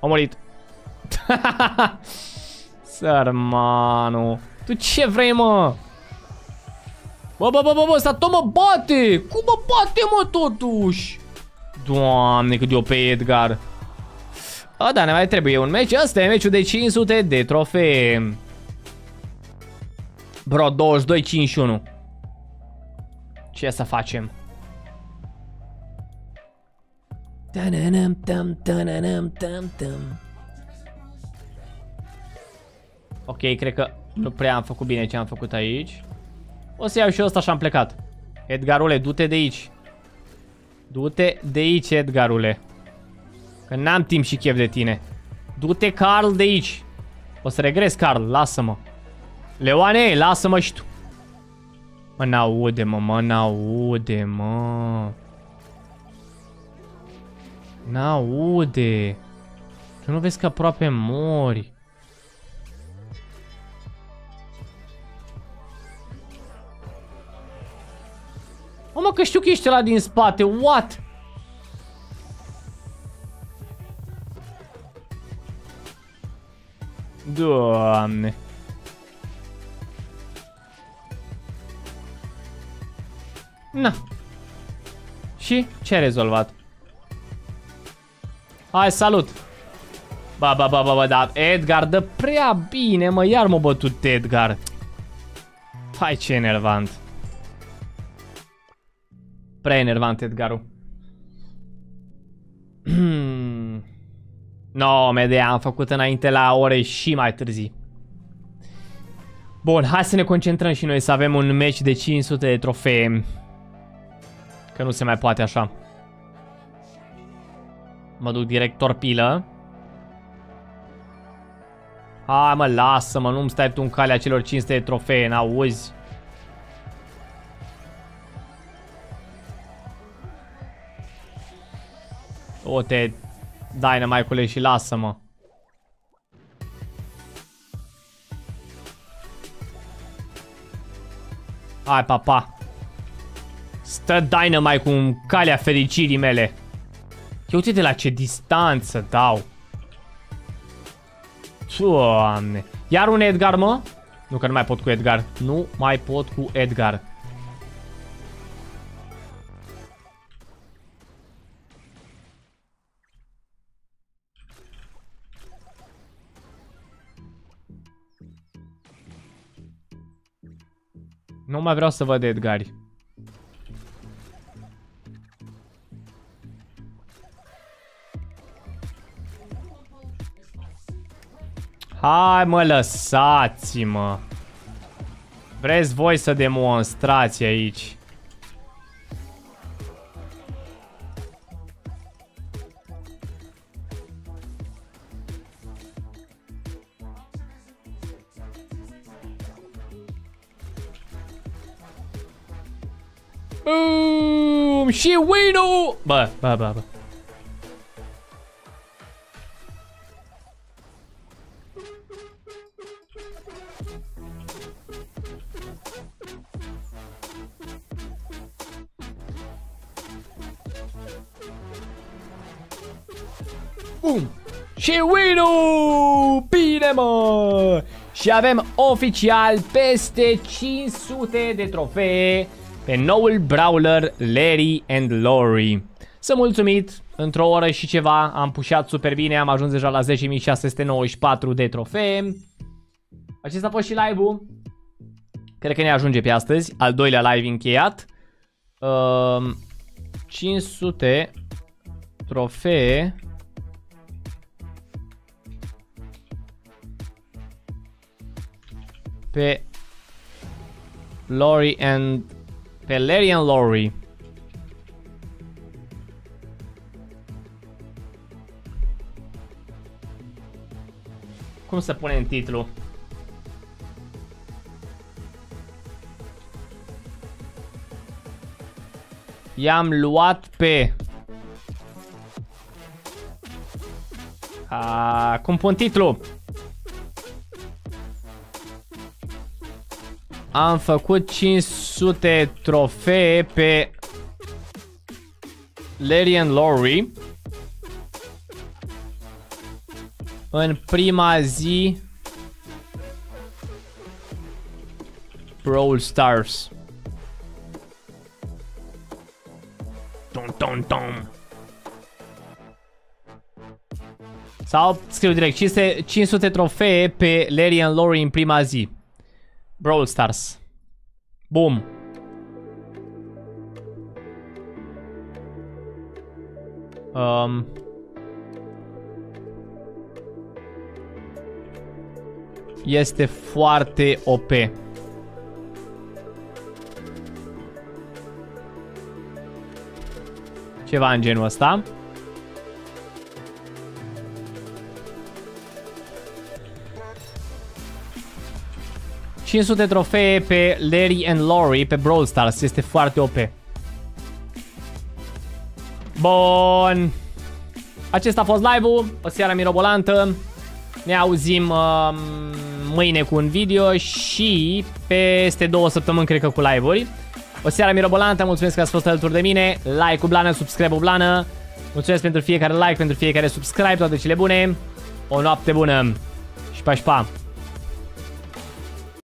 A murit. Sărmanu. Tu ce vrei, mă? Bă, bă, bă, bă, bă, ăsta tot mă bate! Cum mă bate, mă, totuși? Doamne, cât eu pe Edgar. A, da, ne mai trebuie un meci. Asta e meciul de 500 de trofee. Bro, 22-51. Ce să facem? Ok, cred că nu prea am făcut bine ce am făcut aici. O să iau și ăsta și am plecat. Edgarule, du-te de aici. Du-te de aici, Edgarule. Că n-am timp și chef de tine. Du-te, Carl, de aici. O să regres, Carl, lasă-mă. Leoane, lasă-mă și tu. Mă, n-aude, mă, mă, n-aude, mă. N-aude. Tu nu vezi că aproape mori. O, mă, că știu că ești la din spate. What? Doamne. Na. Și ce ai rezolvat? Hai, salut! Ba, ba, ba, ba, ba, da, Edgar dă prea bine, mă, iar m-a bătut Edgar. Hai, ce enervant. Prea enervant, Edgarul. no, Medea, am făcut înainte la ore și mai târzii. Bun, hai să ne concentrăm și noi să avem un meci de 500 de trofee. Că nu se mai poate așa. Mă duc direct torpilă. Hai mă, lasă-mă, nu-mi stai tu în calea celor 500 de trofee, n-auzi? O, te Dynamite-ule și lasă-mă. Hai, papa. Stă Dynamite cu calea fericirii mele. Ia uite de la ce distanță dau. Doamne. Iar un Edgar, mă? Nu că nu mai pot cu Edgar. Nu mai pot cu Edgar. Nu mai vreau să văd Edgari. Hai mă, lăsați-mă. Vreți voi să demonstrați aici. Boom! Și win Bă, bă, bă, bă. Și avem oficial peste 500 de trofee pe noul brawler Larry and Lori. Sunt mulțumit, într-o oră și ceva am pușat super bine, am ajuns deja la 10.694 de trofee. Acesta a fost și live-ul. Cred că ne ajunge pe astăzi, al doilea live încheiat. Uh, 500 trofee. Pe Lori and pe Larry and Lori. Cum se pune în titlu? I-am luat pe... A, cum pun titlu? Am făcut 500 trofee pe Larry and Lori. În prima zi Brawl Stars. Tom, tom, tom. Sau scriu direct 500, 500 trofee pe Larry and Lori în prima zi. Brawl Stars. Boom. Um, este foarte OP. Ceva în genul ăsta. 500 trofee pe Larry and Lori pe Brawl Stars. Este foarte OP. Bun. Acesta a fost live-ul. O seară mirobolantă. Ne auzim uh, mâine cu un video și peste două săptămâni cred că cu live-uri. O seară mirobolantă, mulțumesc că ați fost alături de mine. Like-ul blană, subscribe-ul blană. Mulțumesc pentru fiecare like, pentru fiecare subscribe, toate cele bune. O noapte bună și pa, și pa.